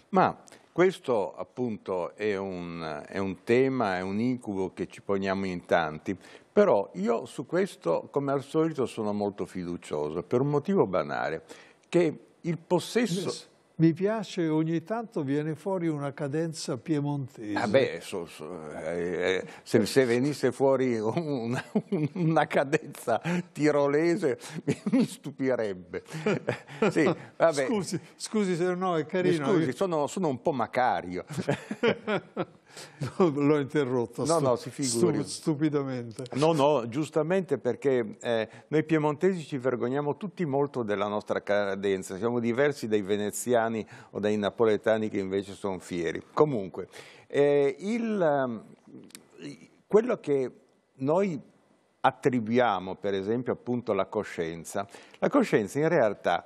Speaker 2: Ma questo appunto è un, è un, tema, è un incubo che ci poniamo in tanti, però io su questo come al solito sono molto fiducioso per un motivo banale che il possesso...
Speaker 1: Mi piace ogni tanto viene fuori una cadenza piemontese.
Speaker 2: Ah beh, so, so, eh, eh, se, se, venisse fuori una, una cadenza tirolese mi, mi stupirebbe.
Speaker 1: sì, scusi, scusi se no è carino.
Speaker 2: Scusi, sono, sono un po' macario.
Speaker 1: L'ho interrotto.
Speaker 2: No, no, si figuri.
Speaker 1: stupidamente.
Speaker 2: No, no, giustamente perché eh, noi piemontesi ci vergogniamo tutti molto della nostra cadenza, siamo diversi dai veneziani o dai napoletani che invece sono fieri. Comunque, eh, il, ehm, quello che noi attribuiamo, per esempio, appunto alla coscienza, la coscienza in realtà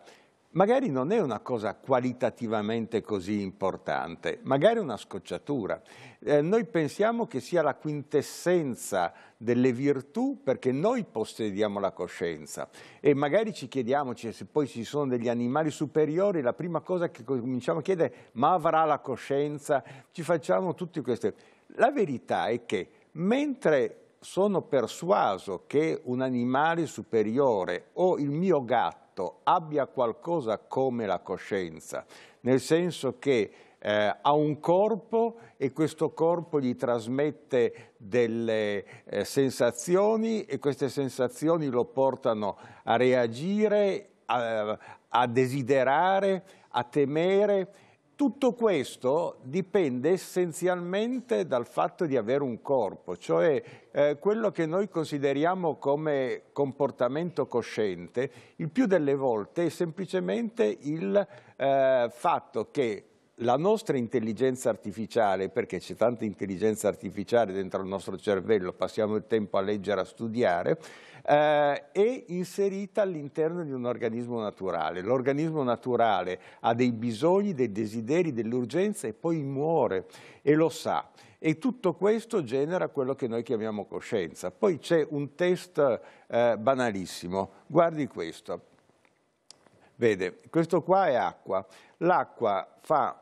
Speaker 2: magari non è una cosa qualitativamente così importante, magari una scocciatura. Eh, noi pensiamo che sia la quintessenza delle virtù perché noi possediamo la coscienza e magari ci chiediamo se poi ci sono degli animali superiori, la prima cosa che cominciamo a chiedere è ma avrà la coscienza? Ci facciamo tutte queste... La verità è che mentre sono persuaso che un animale superiore o il mio gatto abbia qualcosa come la coscienza, nel senso che eh, ha un corpo e questo corpo gli trasmette delle eh, sensazioni e queste sensazioni lo portano a reagire, a, a desiderare, a temere. Tutto questo dipende essenzialmente dal fatto di avere un corpo, cioè eh, quello che noi consideriamo come comportamento cosciente, il più delle volte è semplicemente il eh, fatto che la nostra intelligenza artificiale, perché c'è tanta intelligenza artificiale dentro il nostro cervello, passiamo il tempo a leggere, a studiare, eh, è inserita all'interno di un organismo naturale. L'organismo naturale ha dei bisogni, dei desideri, delle urgenze e poi muore e lo sa. E tutto questo genera quello che noi chiamiamo coscienza. Poi c'è un test eh, banalissimo, guardi questo. Vede, questo qua è acqua. L'acqua fa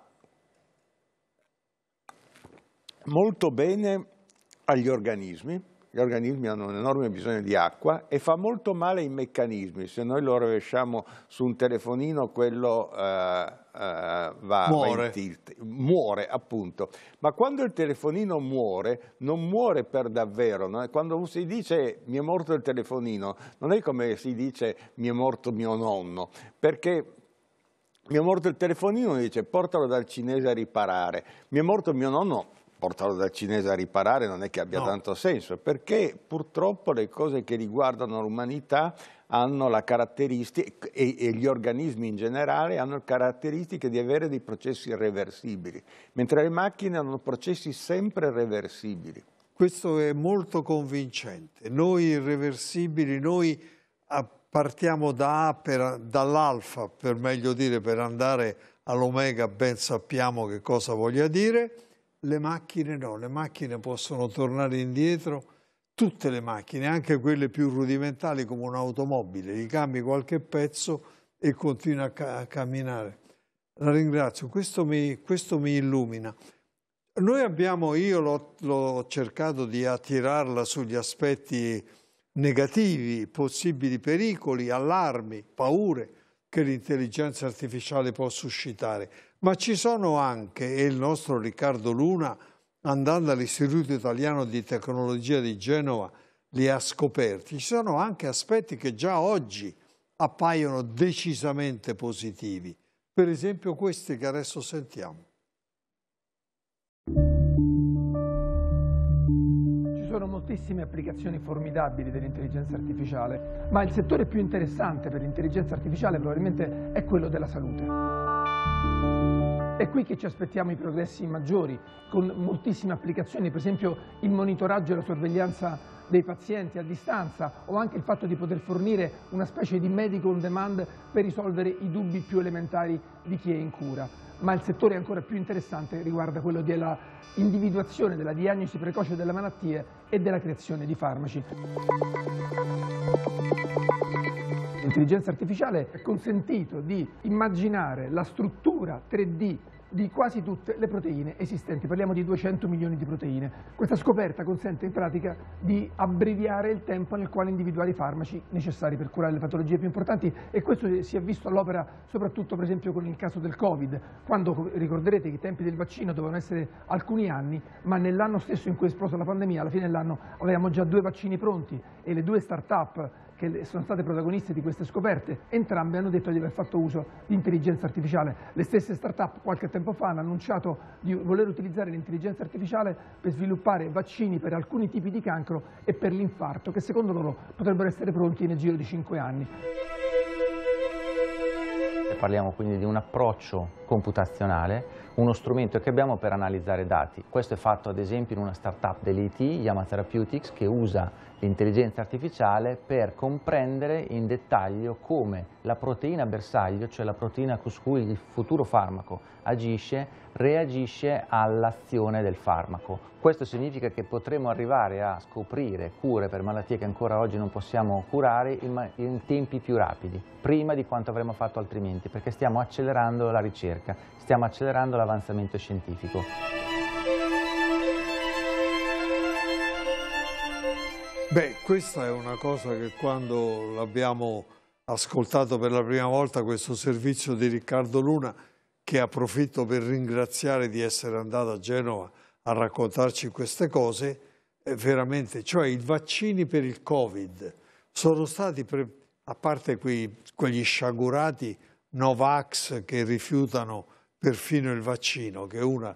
Speaker 2: molto bene agli organismi, gli organismi hanno un enorme bisogno di acqua e fa molto male ai meccanismi, se noi lo rovesciamo su un telefonino quello eh, eh, va,
Speaker 1: muore.
Speaker 2: in tilt, muore appunto, ma quando il telefonino muore non muore per davvero, no? quando si dice mi è morto il telefonino non è come si dice mi è morto mio nonno, perché mi è morto il telefonino dice portalo dal cinese a riparare, mi è morto mio nonno portarlo dal cinese a riparare non è che abbia no. tanto senso, perché purtroppo le cose che riguardano l'umanità hanno la caratteristica, e, e, gli organismi in generale hanno caratteristiche di avere dei processi irreversibili, mentre le macchine hanno processi sempre reversibili.
Speaker 1: Questo è molto convincente. Noi irreversibili, noi partiamo da dall'alfa, per meglio dire, per andare all'omega, ben sappiamo che cosa voglia dire, le macchine no, le macchine possono tornare indietro, tutte le macchine, anche quelle più rudimentali come un'automobile, gli cambi qualche pezzo e continua a, ca a camminare. La ringrazio, questo mi, questo mi illumina. Noi abbiamo, io l'ho cercato di attirarla sugli aspetti negativi, possibili pericoli, allarmi, paure che l'intelligenza artificiale può suscitare. Ma ci sono anche, e il nostro Riccardo Luna, andando all'Istituto Italiano di Tecnologia di Genova, li ha scoperti, ci sono anche aspetti che già oggi appaiono decisamente positivi. Per esempio questi che adesso sentiamo.
Speaker 3: Sono moltissime applicazioni formidabili dell'intelligenza artificiale, ma il settore più interessante per l'intelligenza artificiale probabilmente è quello della salute. È qui che ci aspettiamo i progressi maggiori, con moltissime applicazioni, per esempio il monitoraggio e la sorveglianza dei pazienti a distanza o anche il fatto di poter fornire una specie di medical on demand per risolvere i dubbi più elementari di chi è in cura. Ma il settore ancora più interessante riguarda quello della individuazione, della diagnosi precoce delle malattie e della creazione di farmaci. L'intelligenza artificiale ha consentito di immaginare la struttura 3D di quasi tutte le proteine esistenti, parliamo di 200 milioni di proteine. Questa scoperta consente in pratica di abbreviare il tempo nel quale individuare i farmaci necessari per curare le patologie più importanti e questo si è visto all'opera soprattutto per esempio con il caso del Covid, quando ricorderete che i tempi del vaccino dovevano essere alcuni anni, ma nell'anno stesso in cui è esplosa la pandemia, alla fine dell'anno avevamo già due vaccini pronti e le due start-up che sono state protagoniste di queste scoperte, entrambe hanno detto di aver fatto uso di intelligenza artificiale. Le stesse start-up qualche tempo fa hanno annunciato di voler utilizzare l'intelligenza artificiale per sviluppare vaccini per alcuni tipi di cancro e per l'infarto, che secondo loro potrebbero essere pronti nel giro di 5 anni.
Speaker 6: Parliamo quindi di un approccio computazionale, uno strumento che abbiamo per analizzare dati. Questo è fatto ad esempio in una startup dell'IT, Yama Therapeutics, che usa l'intelligenza artificiale per comprendere in dettaglio come la proteina bersaglio, cioè la proteina su cui il futuro farmaco agisce, reagisce all'azione del farmaco. Questo significa che potremo arrivare a scoprire cure per malattie che ancora oggi non possiamo curare in, in tempi più rapidi, prima di quanto avremmo fatto altrimenti, perché stiamo accelerando la ricerca, stiamo accelerando l'avanzamento scientifico.
Speaker 1: Beh, questa è una cosa che quando l'abbiamo ascoltato per la prima volta, questo servizio di Riccardo Luna, che approfitto per ringraziare di essere andato a Genova a raccontarci queste cose, veramente, cioè i vaccini per il Covid sono stati, a parte quei, quegli sciagurati Novax che rifiutano perfino il vaccino, che è una...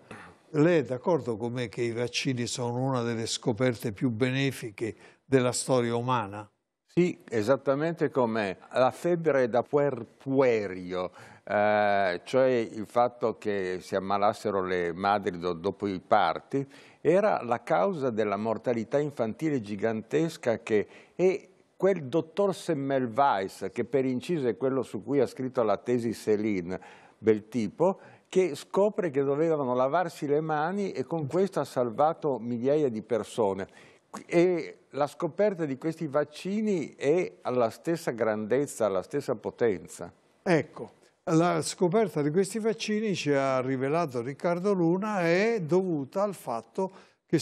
Speaker 1: Lei è d'accordo con me che i vaccini sono una delle scoperte più benefiche della storia umana?
Speaker 2: Sì, esattamente come la febbre da puerpuerio, eh, cioè il fatto che si ammalassero le madri do, dopo i parti, era la causa della mortalità infantile gigantesca che è quel dottor Semmelweis, che per inciso è quello su cui ha scritto la tesi Céline, bel tipo, che scopre che dovevano lavarsi le mani e con questo ha salvato migliaia di persone. E la scoperta di questi vaccini è alla stessa grandezza, alla stessa potenza.
Speaker 1: Ecco, la scoperta di questi vaccini ci ha rivelato Riccardo Luna è dovuta al fatto che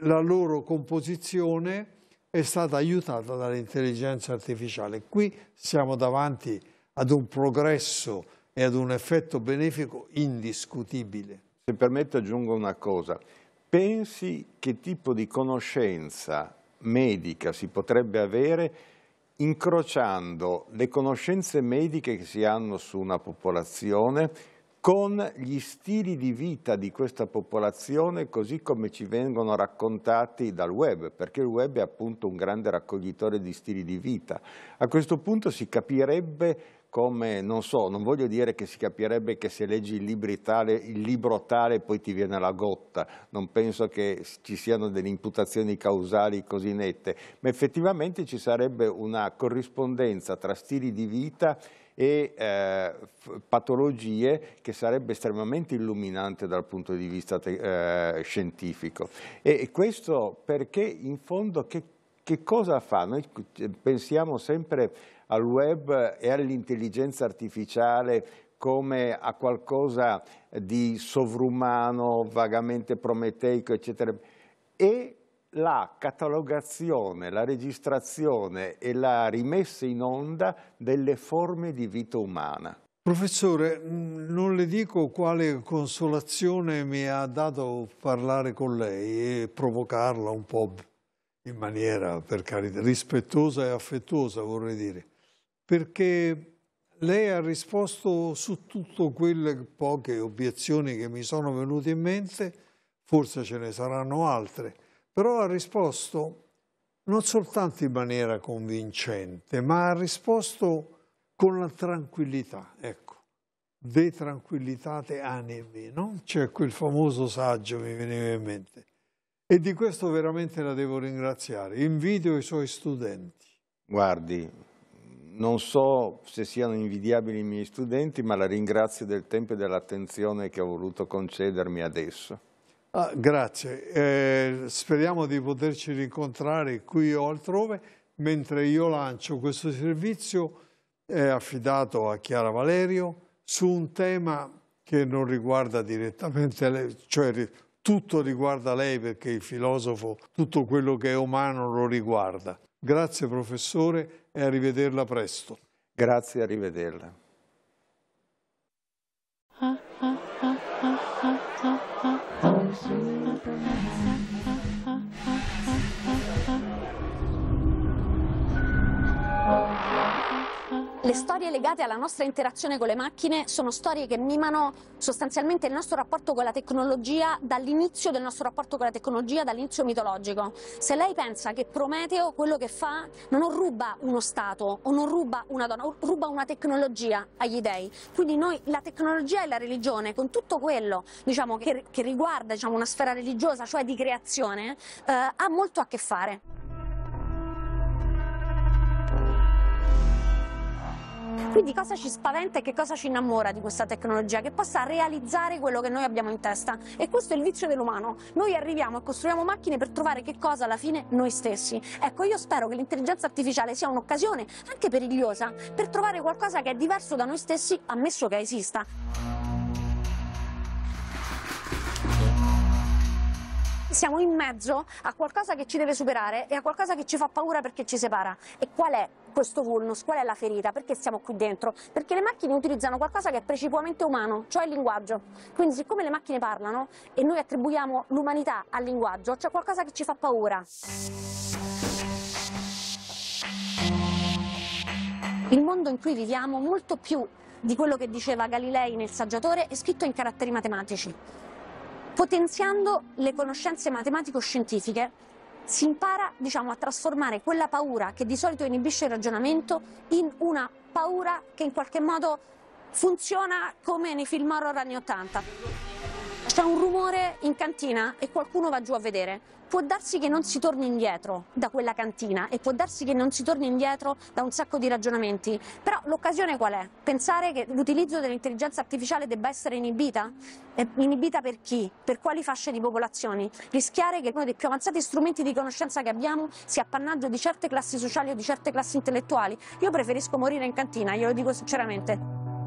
Speaker 1: la loro composizione è stata aiutata dall'intelligenza artificiale. Qui siamo davanti ad un progresso e ad un effetto benefico indiscutibile.
Speaker 2: Se permette aggiungo una cosa. Pensi che tipo di conoscenza medica si potrebbe avere incrociando le conoscenze mediche che si hanno su una popolazione con gli stili di vita di questa popolazione così come ci vengono raccontati dal web, perché il web è appunto un grande raccoglitore di stili di vita. A questo punto si capirebbe come, non so, non voglio dire che si capirebbe che se leggi il, tale, il libro tale poi ti viene la gotta, non penso che ci siano delle imputazioni causali così nette, ma effettivamente ci sarebbe una corrispondenza tra stili di vita e eh, patologie che sarebbe estremamente illuminante dal punto di vista eh, scientifico. E, questo perché in fondo che, che cosa fa? Noi pensiamo sempre al web e all'intelligenza artificiale come a qualcosa di sovrumano, vagamente prometeico, eccetera. E la catalogazione, la registrazione e la rimessa in onda delle forme di vita umana.
Speaker 1: Professore, non le dico quale consolazione mi ha dato parlare con lei e provocarla un po' in maniera, per carità, rispettosa e affettuosa, vorrei dire perché lei ha risposto su tutte quelle poche obiezioni che mi sono venute in mente, forse ce ne saranno altre, però ha risposto non soltanto in maniera convincente, ma ha risposto con la tranquillità, ecco, de tranquillitate animi, no? C'è quel famoso saggio, mi veniva in mente. E di questo veramente la devo ringraziare. Invito i suoi studenti.
Speaker 2: Guardi, non so se siano invidiabili i miei studenti, ma la ringrazio del tempo e dell'attenzione che ho voluto concedermi adesso.
Speaker 1: Ah, grazie, eh, speriamo di poterci rincontrare qui o altrove, mentre io lancio questo servizio è affidato a Chiara Valerio su un tema che non riguarda direttamente lei, cioè tutto riguarda lei perché il filosofo, tutto quello che è umano lo riguarda. Grazie professore e arrivederla presto.
Speaker 2: Grazie, arrivederla.
Speaker 7: Le storie legate alla nostra interazione con le macchine sono storie che mimano sostanzialmente il nostro rapporto con la tecnologia dall'inizio del nostro rapporto con la tecnologia, dall'inizio mitologico. Se lei pensa che Prometeo quello che fa non ruba uno Stato o non ruba una donna, ruba una tecnologia agli dei. Quindi noi la tecnologia e la religione, con tutto quello diciamo, che, che, riguarda diciamo, una sfera religiosa, cioè di creazione, eh, ha molto a che fare. Quindi cosa ci spaventa e che cosa ci innamora di questa tecnologia? Che possa realizzare quello che noi abbiamo in testa. E questo è il vizio dell'umano. Noi arriviamo e costruiamo macchine per trovare che cosa alla fine noi stessi. Ecco, io spero che l'intelligenza artificiale sia un'occasione, anche perigliosa, per trovare qualcosa che è diverso da noi stessi, ammesso che esista. Siamo in mezzo a qualcosa che ci deve superare e a qualcosa che ci fa paura perché ci separa. E qual è questo vulnus? Qual è la ferita? Perché siamo qui dentro? Perché le macchine utilizzano qualcosa che è precipuamente umano, cioè il linguaggio. Quindi siccome le macchine parlano e noi attribuiamo l'umanità al linguaggio, c'è qualcosa che ci fa paura. Il mondo in cui viviamo, molto più di quello che diceva Galilei nel saggiatore, è scritto in caratteri matematici. Potenziando le conoscenze matematico-scientifiche si impara diciamo, a trasformare quella paura che di solito inibisce il ragionamento in una paura che in qualche modo funziona come nei film horror anni 80. C'è un rumore in cantina e qualcuno va giù a vedere. Può darsi che non si torni indietro da quella cantina e può darsi che non si torni indietro da un sacco di ragionamenti, però l'occasione qual è? Pensare che l'utilizzo dell'intelligenza artificiale debba essere inibita? È inibita per chi? Per quali fasce di popolazioni? Rischiare che uno dei più avanzati strumenti di conoscenza che abbiamo sia appannaggio di certe classi sociali o di certe classi intellettuali? Io preferisco morire in cantina, glielo dico sinceramente.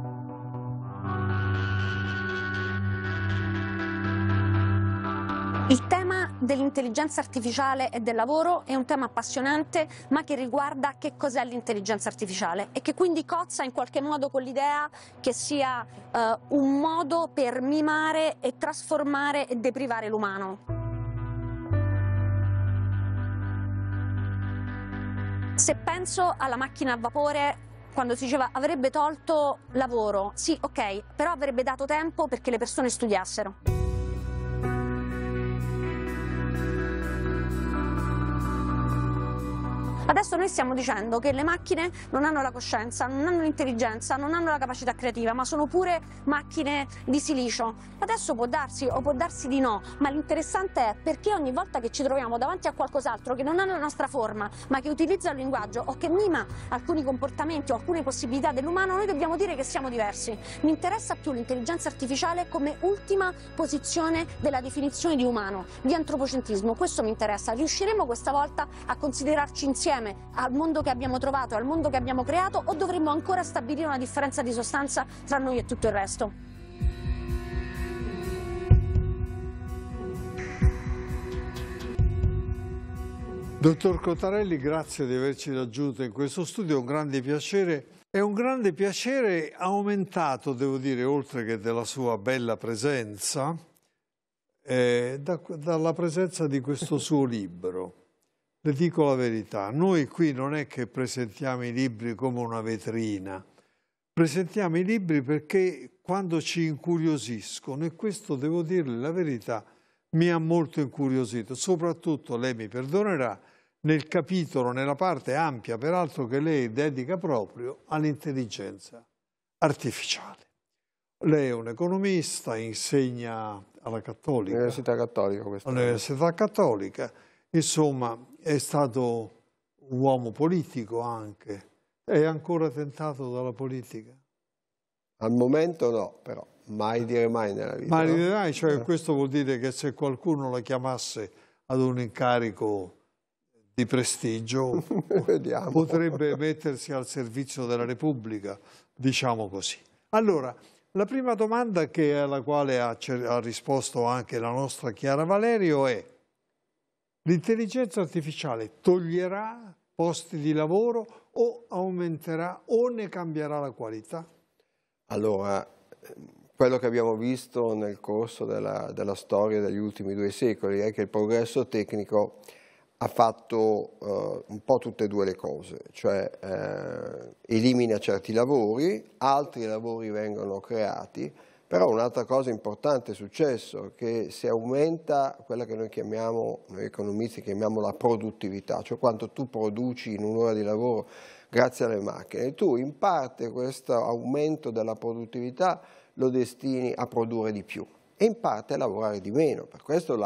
Speaker 7: Il tema dell'intelligenza artificiale e del lavoro è un tema appassionante ma che riguarda che cos'è l'intelligenza artificiale e che quindi cozza in qualche modo con l'idea che sia eh, un modo per mimare e trasformare e deprivare l'umano. Se penso alla macchina a vapore quando si diceva avrebbe tolto lavoro, sì ok, però avrebbe dato tempo perché le persone studiassero. Adesso noi stiamo dicendo che le macchine non hanno la coscienza, non hanno l'intelligenza, non hanno la capacità creativa, ma sono pure macchine di silicio. Adesso può darsi o può darsi di no, ma l'interessante è perché ogni volta che ci troviamo davanti a qualcos'altro che non ha la nostra forma, ma che utilizza il linguaggio o che mima alcuni comportamenti o alcune possibilità dell'umano, noi dobbiamo dire che siamo diversi. Mi interessa più l'intelligenza artificiale come ultima posizione della definizione di umano, di antropocentrismo. Questo mi interessa. Riusciremo questa volta a considerarci insieme insieme al mondo che abbiamo trovato, al mondo che abbiamo creato o dovremmo ancora stabilire una differenza di sostanza tra noi e tutto il resto?
Speaker 1: Dottor Cotarelli, grazie di averci raggiunto in questo studio, è un grande piacere. È un grande piacere aumentato, devo dire, oltre che della sua bella presenza, eh, da, dalla presenza di questo suo libro. Le dico la verità, noi qui non è che presentiamo i libri come una vetrina, presentiamo i libri perché quando ci incuriosiscono, e questo devo dirle la verità, mi ha molto incuriosito, soprattutto lei mi perdonerà, nel capitolo, nella parte ampia peraltro che lei dedica proprio all'intelligenza artificiale. Lei è un economista, insegna alla Cattolica.
Speaker 8: All'Università Cattolica.
Speaker 1: All'Università Cattolica Insomma, è stato un uomo politico anche. È ancora tentato dalla politica?
Speaker 8: Al momento no, però mai dire mai nella vita.
Speaker 1: Mai dire mai, cioè eh. questo vuol dire che se qualcuno la chiamasse ad un incarico di prestigio potrebbe mettersi al servizio della Repubblica, diciamo così. Allora, la prima domanda che, alla quale ha, ha risposto anche la nostra Chiara Valerio è L'intelligenza artificiale toglierà posti di lavoro o aumenterà o ne cambierà la qualità?
Speaker 8: Allora, quello che abbiamo visto nel corso della, della storia degli ultimi due secoli è che il progresso tecnico ha fatto uh, un po' tutte e due le cose, cioè uh, elimina certi lavori, altri lavori vengono creati, però un'altra cosa importante è successo, che si aumenta quella che noi chiamiamo, noi economisti chiamiamo la produttività, cioè quanto tu produci in un'ora di lavoro grazie alle macchine. Tu in parte questo aumento della produttività lo destini a produrre di più e in parte a lavorare di meno. Per questo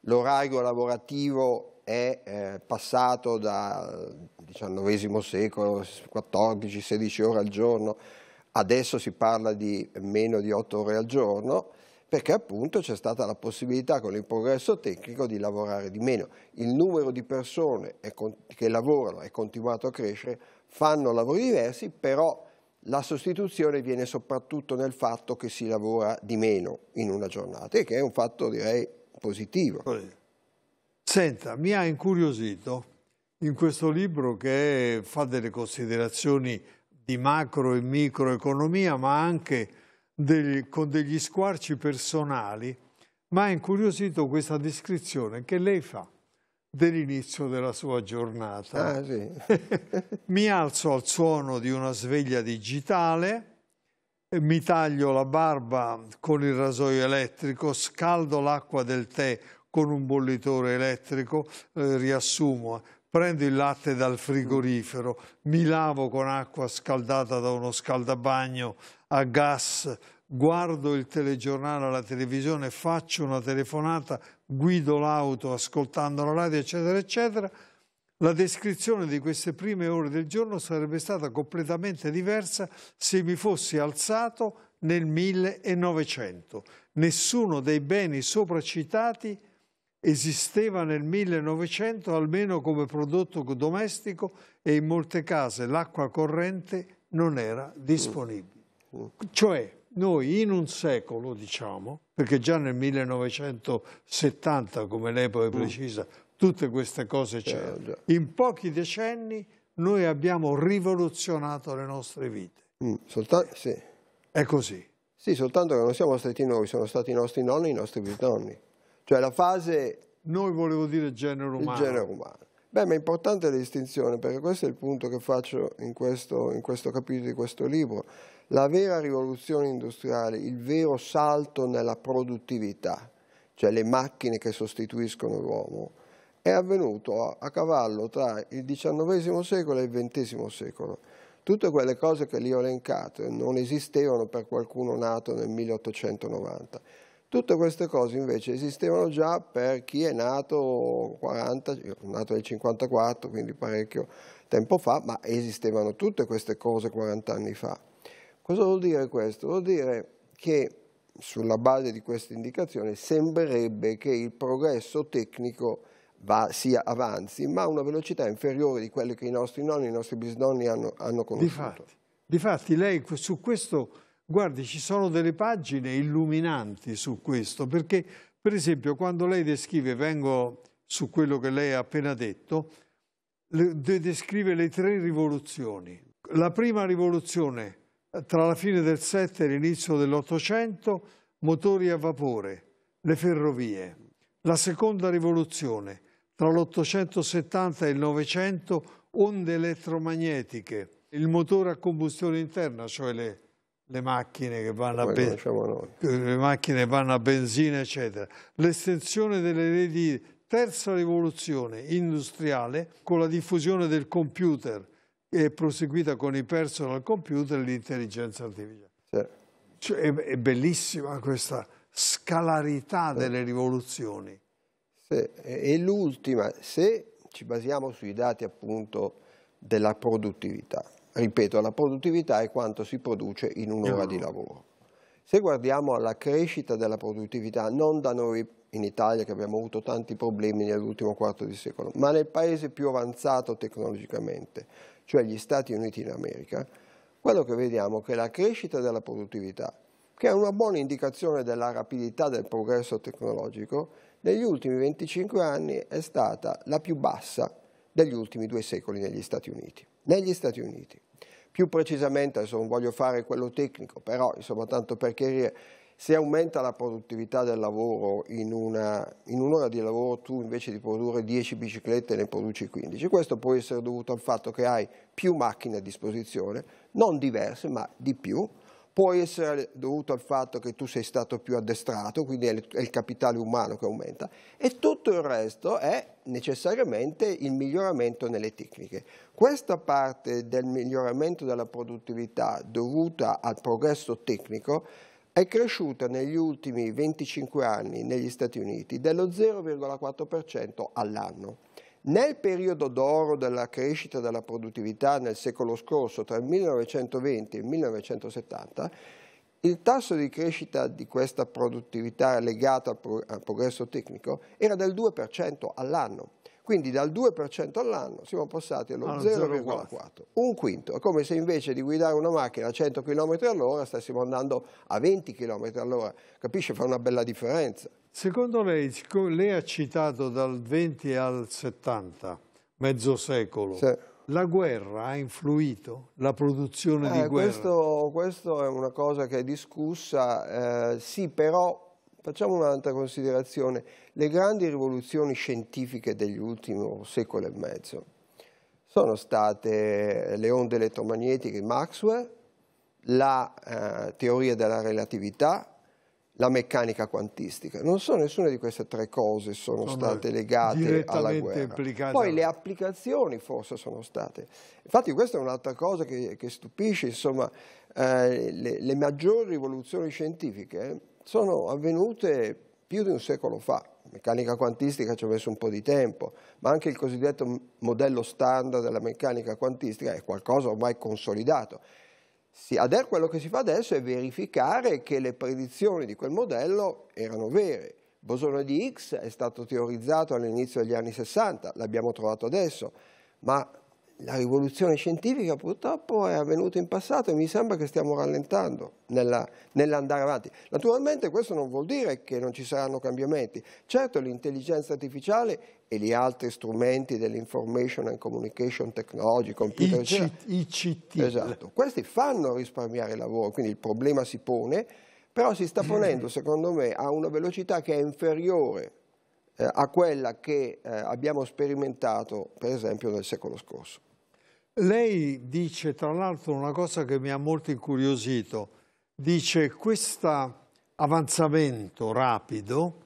Speaker 8: l'orario lavorativo è eh, passato dal XIX secolo, 14-16 ore al giorno, Adesso si parla di meno di 8 ore al giorno perché appunto c'è stata la possibilità con il progresso tecnico di lavorare di meno. Il numero di persone che lavorano è continuato a crescere, fanno lavori diversi, però la sostituzione viene soprattutto nel fatto che si lavora di meno in una giornata e che è un fatto direi positivo.
Speaker 1: Senta, mi ha incuriosito in questo libro che fa delle considerazioni di macro e microeconomia, ma anche degli, con degli squarci personali, mi ha incuriosito questa descrizione che lei fa dell'inizio della sua giornata.
Speaker 8: Ah, sì.
Speaker 1: mi alzo al suono di una sveglia digitale, mi taglio la barba con il rasoio elettrico, scaldo l'acqua del tè con un bollitore elettrico, eh, riassumo, prendo il latte dal frigorifero, mi lavo con acqua scaldata da uno scaldabagno a gas, guardo il telegiornale alla televisione, faccio una telefonata, guido l'auto ascoltando la radio, eccetera, eccetera, la descrizione di queste prime ore del giorno sarebbe stata completamente diversa se mi fossi alzato nel 1900. Nessuno dei beni sopracitati esisteva nel 1900 almeno come prodotto domestico e in molte case l'acqua corrente non era disponibile. Cioè noi in un secolo, diciamo, perché già nel 1970, come lei poi precisa, tutte queste cose c'erano, in pochi decenni noi abbiamo rivoluzionato le nostre vite.
Speaker 8: Mm, soltanto, sì.
Speaker 1: È così.
Speaker 8: Sì, soltanto che non siamo stati noi, sono stati i nostri nonni e i nostri bisnonni. Cioè la fase...
Speaker 1: Noi volevo dire genere umano.
Speaker 8: Il genere umano. Beh, ma è importante la distinzione, perché questo è il punto che faccio in questo, in questo capitolo di questo libro. La vera rivoluzione industriale, il vero salto nella produttività, cioè le macchine che sostituiscono l'uomo, è avvenuto a, a cavallo tra il XIX secolo e il XX secolo. Tutte quelle cose che lì ho elencato non esistevano per qualcuno nato nel 1890 Tutte queste cose invece esistevano già per chi è nato 40, io sono nato nel 54, quindi parecchio tempo fa, ma esistevano tutte queste cose 40 anni fa. Cosa vuol dire questo? Vuol dire che sulla base di queste indicazioni sembrerebbe che il progresso tecnico va, sia avanzi, ma a una velocità inferiore di quelle che i nostri nonni i nostri bisnonni hanno, hanno conosciuto.
Speaker 1: Difatti, difatti lei su questo Guardi, ci sono delle pagine illuminanti su questo, perché per esempio quando lei descrive, vengo su quello che lei ha appena detto, le, descrive le tre rivoluzioni. La prima rivoluzione tra la fine del 7 e l'inizio dell'Ottocento, motori a vapore, le ferrovie. La seconda rivoluzione tra l'Ottocentosetta e il Novecento, onde elettromagnetiche, il motore a combustione interna, cioè le, le macchine che vanno, a, be- le macchine vanno a benzina, eccetera. L'estensione delle reti, terza rivoluzione industriale, con la diffusione del computer e proseguita con i personal computer e l'intelligenza artificiale. Sì. Cioè, è, è, bellissima questa scalarità sì. delle rivoluzioni.
Speaker 8: Sì. E l'ultima, se ci basiamo sui dati appunto della produttività, ripeto, la produttività è quanto si produce in un'ora di lavoro. Se guardiamo alla crescita della produttività, non da noi in Italia che abbiamo avuto tanti problemi nell'ultimo quarto di secolo, ma nel paese più avanzato tecnologicamente, cioè gli Stati Uniti d'America, quello che vediamo è che la crescita della produttività, che è una buona indicazione della rapidità del progresso tecnologico, negli ultimi 25 anni è stata la più bassa degli ultimi due secoli negli Stati Uniti. Negli Stati Uniti. Più precisamente, adesso non voglio fare quello tecnico, però insomma tanto per chiarire, se aumenta la produttività del lavoro in, un'ora di lavoro tu invece di produrre 10 biciclette ne produci 15. Questo può essere dovuto al fatto che hai più macchine a disposizione, non diverse ma di più, può essere dovuto al fatto che tu sei stato più addestrato, quindi è il capitale umano che aumenta, e tutto il resto è necessariamente il miglioramento nelle tecniche. Questa parte del miglioramento della produttività dovuta al progresso tecnico è cresciuta negli ultimi 25 anni negli Stati Uniti dello 0,4% all'anno. Nel periodo d'oro della crescita della produttività nel secolo scorso, tra il 1920 e il 1970, il tasso di crescita di questa produttività legata al, progresso tecnico era del 2% all'anno. Quindi dal 2% all'anno siamo passati allo 0,4, un quinto. È come se invece di guidare una macchina a 100 km all'ora stessimo andando a 20 km all'ora. Capisce? Fa una bella differenza.
Speaker 1: Secondo lei, lei ha citato dal 20 al 70, mezzo secolo, sì. la guerra ha influito? La produzione
Speaker 8: eh,
Speaker 1: di guerra?
Speaker 8: Questo, questo, è una cosa che è discussa, eh, sì però Facciamo un'altra considerazione. Le grandi rivoluzioni scientifiche degli ultimi secolo e mezzo sono state le onde elettromagnetiche di Maxwell, la eh, teoria della relatività, la meccanica quantistica. Non so nessuna di queste tre cose sono, sono state legate alla guerra. Poi le applicazioni forse sono state. Infatti questa è un'altra cosa che, che stupisce, insomma, eh, le, le maggiori rivoluzioni scientifiche sono avvenute più di un secolo fa. Meccanica quantistica ci ha messo un po' di tempo, ma anche il cosiddetto modello standard della meccanica quantistica è qualcosa ormai consolidato. Sì, adesso quello che si fa adesso è verificare che le predizioni di quel modello erano vere. Bosone di Higgs è stato teorizzato all'inizio degli anni 60, l'abbiamo trovato adesso, ma la rivoluzione scientifica purtroppo è avvenuta in passato e mi sembra che stiamo rallentando nell'andare avanti. Naturalmente questo non vuol dire che non ci saranno cambiamenti. Certo l'intelligenza artificiale e gli altri strumenti dell'information and communication technology, computer,
Speaker 1: eccetera, ICT.
Speaker 8: Esatto, questi fanno risparmiare lavoro, quindi il problema si pone, però si sta ponendo secondo me a una velocità che è inferiore eh, a quella che eh, abbiamo sperimentato per esempio nel secolo scorso.
Speaker 1: Lei dice tra l'altro una cosa che mi ha molto incuriosito, dice questo avanzamento rapido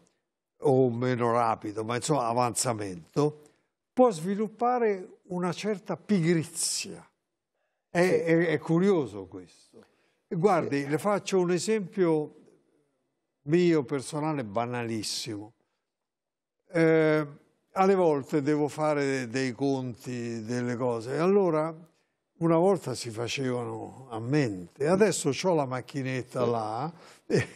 Speaker 1: o meno rapido, ma insomma avanzamento, può sviluppare una certa pigrizia. È, sì. è, è curioso questo. Guardi, sì. le faccio un esempio mio personale banalissimo. Eh, alle volte devo fare dei conti, delle cose. Allora, una volta si facevano a mente, adesso ho la macchinetta là e,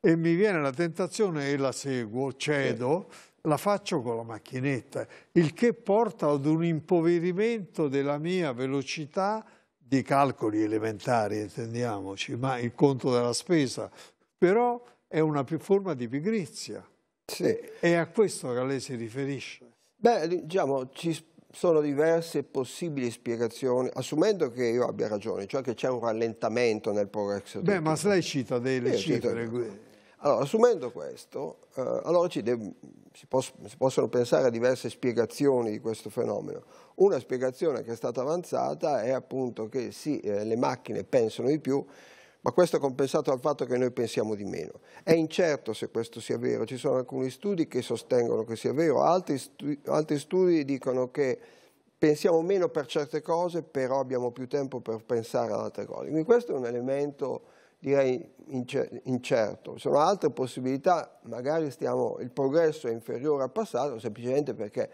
Speaker 1: e, mi viene la tentazione e la seguo, cedo, la faccio con la macchinetta, il che porta ad un impoverimento della mia velocità di calcoli elementari, intendiamoci, ma il conto della spesa, però è una forma di pigrizia. Sì. È a questo che lei si riferisce?
Speaker 8: Beh, diciamo, ci sono diverse possibili spiegazioni, assumendo che io abbia ragione, cioè che c'è un rallentamento nel progresso.
Speaker 1: Beh, ma se lei cita delle io cifre... Cito...
Speaker 8: Allora, assumendo questo, eh, allora si, si, poss si, possono pensare a diverse spiegazioni di questo fenomeno. Una spiegazione che è stata avanzata è appunto che sì, eh, le macchine pensano di più, ma questo è compensato dal fatto che noi pensiamo di meno. È incerto se questo sia vero, ci sono alcuni studi che sostengono che sia vero, altri, studi, altri studi dicono che pensiamo meno per certe cose, però abbiamo più tempo per pensare ad altre cose. Quindi questo è un elemento, direi, incerto. Ci sono altre possibilità, magari stiamo, il progresso è inferiore al passato, semplicemente perché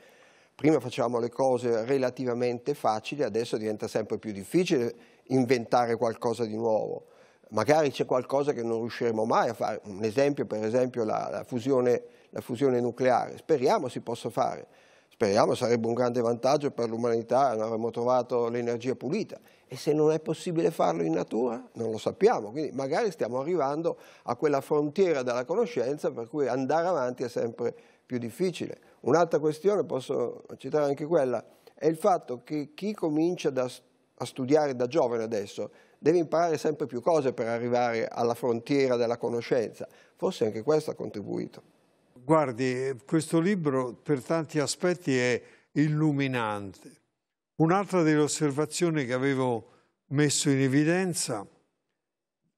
Speaker 8: prima facevamo le cose relativamente facili, adesso diventa sempre più difficile inventare qualcosa di nuovo magari c'è qualcosa che non riusciremo mai a fare, un esempio per esempio la, la, fusione, la fusione, nucleare, speriamo si possa fare, speriamo sarebbe un grande vantaggio per l'umanità, avremmo trovato l'energia pulita. E se non è possibile farlo in natura non lo sappiamo, quindi magari stiamo arrivando a quella frontiera della conoscenza per cui andare avanti è sempre più difficile. Un'altra questione, posso citare anche quella, è il fatto che chi comincia da, a studiare da giovane adesso deve imparare sempre più cose per arrivare alla frontiera della conoscenza. Forse anche questo ha contribuito.
Speaker 1: Guardi, questo libro per tanti aspetti è illuminante. Un'altra delle osservazioni che avevo messo in evidenza,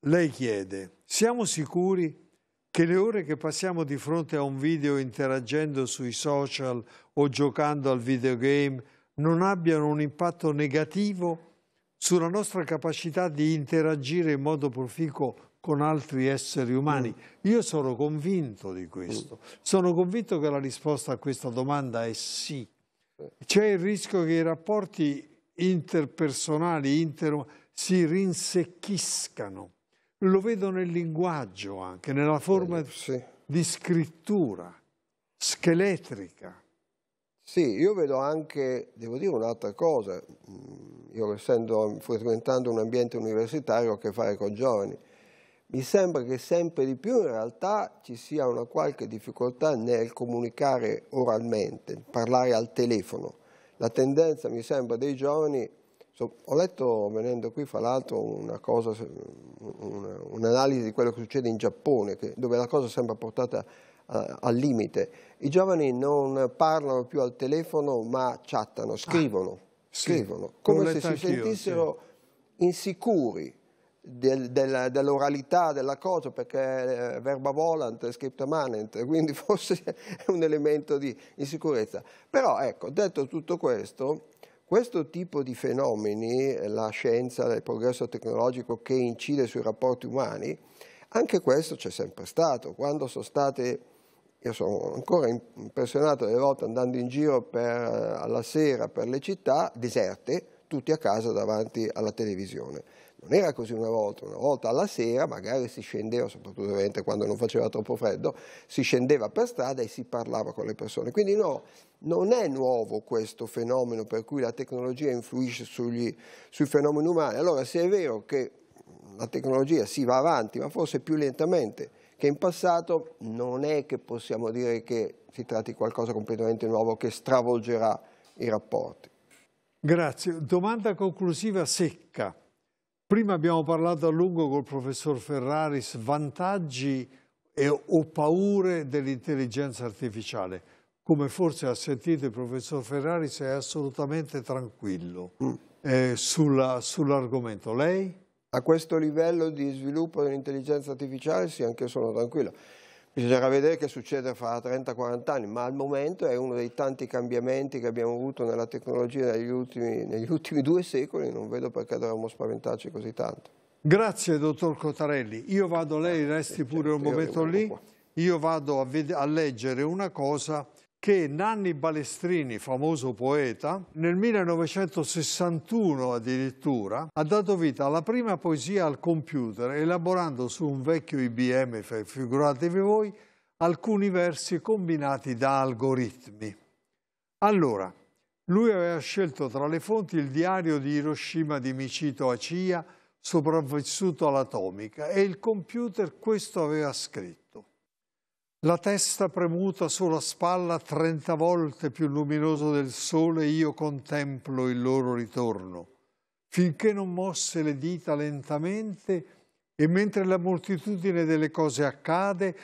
Speaker 1: lei chiede, siamo sicuri che le ore che passiamo di fronte a un video interagendo sui social o giocando al videogame non abbiano un impatto negativo sulla nostra capacità di interagire in modo proficuo con altri esseri umani. Mm. Io sono convinto di questo. Mm. Sono convinto che la risposta a questa domanda è sì. C'è il rischio che i rapporti interpersonali inter... si rinsecchiscano. Lo vedo nel linguaggio anche, nella forma sì. di scrittura scheletrica.
Speaker 8: Sì, io vedo anche, devo dire un'altra cosa, mm, io essendo, frequentando un ambiente universitario ho a che fare con giovani, mi sembra che sempre di più in realtà ci sia una qualche difficoltà nel comunicare oralmente, parlare al telefono. La tendenza, mi sembra, dei giovani, ho letto venendo qui fra l'altro un'analisi di quello che succede in Giappone, che, dove la cosa sembra portata al limite. I giovani non parlano più al telefono ma chattano, scrivono, ah, scrivono, sì, come se si sentissero sì. insicuri del, del, dell'oralità della cosa perché eh, verba volant, scripta manent, quindi forse è un elemento di insicurezza. Però ecco, detto tutto questo, questo tipo di fenomeni, la scienza, il progresso tecnologico che incide sui rapporti umani, anche questo c'è sempre stato. Quando sono state, io sono ancora impressionato delle volte andando in giro per, alla sera per le città deserte, tutti a casa davanti alla televisione non era così una volta, una volta alla sera magari si scendeva, soprattutto quando non faceva troppo freddo, si scendeva per strada e si parlava con le persone. Quindi no, non è nuovo questo fenomeno per cui la tecnologia influisce sugli, sui fenomeni umani. Allora se è vero che la tecnologia si va avanti, ma forse più lentamente che in passato, non è che possiamo dire che si tratti di qualcosa completamente nuovo che stravolgerà i rapporti.
Speaker 1: Grazie. Domanda conclusiva secca. Prima abbiamo parlato a lungo col professor Ferraris, vantaggi e, o paure dell'intelligenza artificiale. Come forse ha sentito il professor Ferraris è assolutamente tranquillo mm. eh, sull'argomento. Sull Lei?
Speaker 8: A questo livello di sviluppo dell'intelligenza artificiale sì, anche io sono tranquillo. Bisognerà vedere che succede fra 30-40 anni, ma al momento è uno dei tanti cambiamenti che abbiamo avuto nella tecnologia negli ultimi, negli ultimi due secoli, non vedo perché dovremmo spaventarci così tanto.
Speaker 1: Grazie dottor Cotarelli, io vado, lei resti pure un momento lì, io vado a, a leggere una cosa che Nanni Balestrini, famoso poeta, nel 1961 addirittura, ha dato vita alla prima poesia al computer, elaborando su un vecchio IBM, figuratevi voi, alcuni versi combinati da algoritmi. Allora, lui aveva scelto tra le fonti il diario di Hiroshima di Michito Acia, sopravvissuto all'atomica, e il computer questo aveva scritto. La testa premuta sulla spalla trenta volte più luminoso del sole, io contemplo il loro ritorno, finché non mosse le dita lentamente e mentre la moltitudine delle cose accade,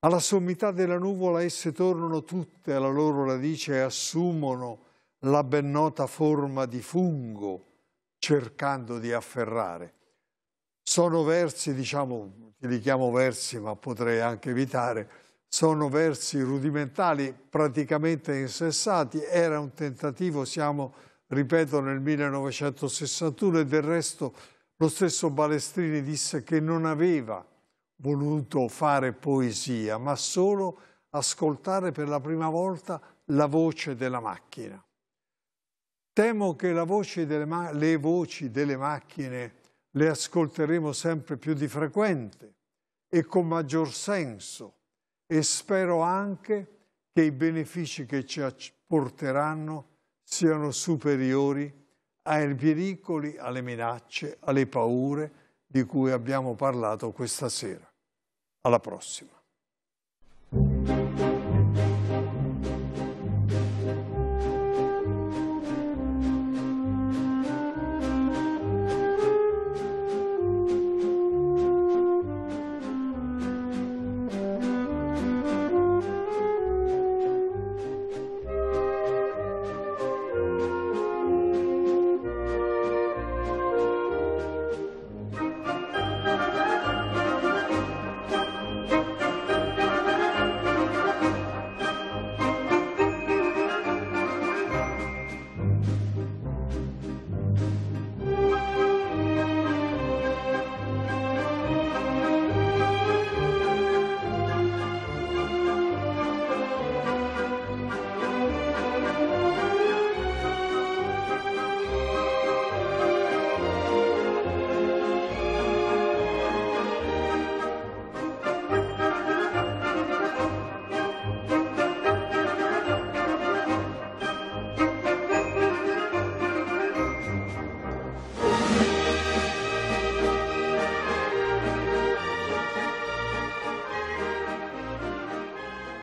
Speaker 1: alla sommità della nuvola esse tornano tutte alla loro radice e assumono la ben nota forma di fungo, cercando di afferrare. Sono versi, diciamo, li chiamo versi, ma potrei anche evitare, sono versi rudimentali praticamente insensati, era un tentativo, siamo, ripeto, nel 1961 e del resto lo stesso Balestrini disse che non aveva voluto fare poesia, ma solo ascoltare per la prima volta la voce della macchina. Temo che voce le voci delle macchine le ascolteremo sempre più di frequente e con maggior senso, e spero anche che i benefici che ci porteranno siano superiori ai pericoli, alle minacce, alle paure di cui abbiamo parlato questa sera. Alla prossima.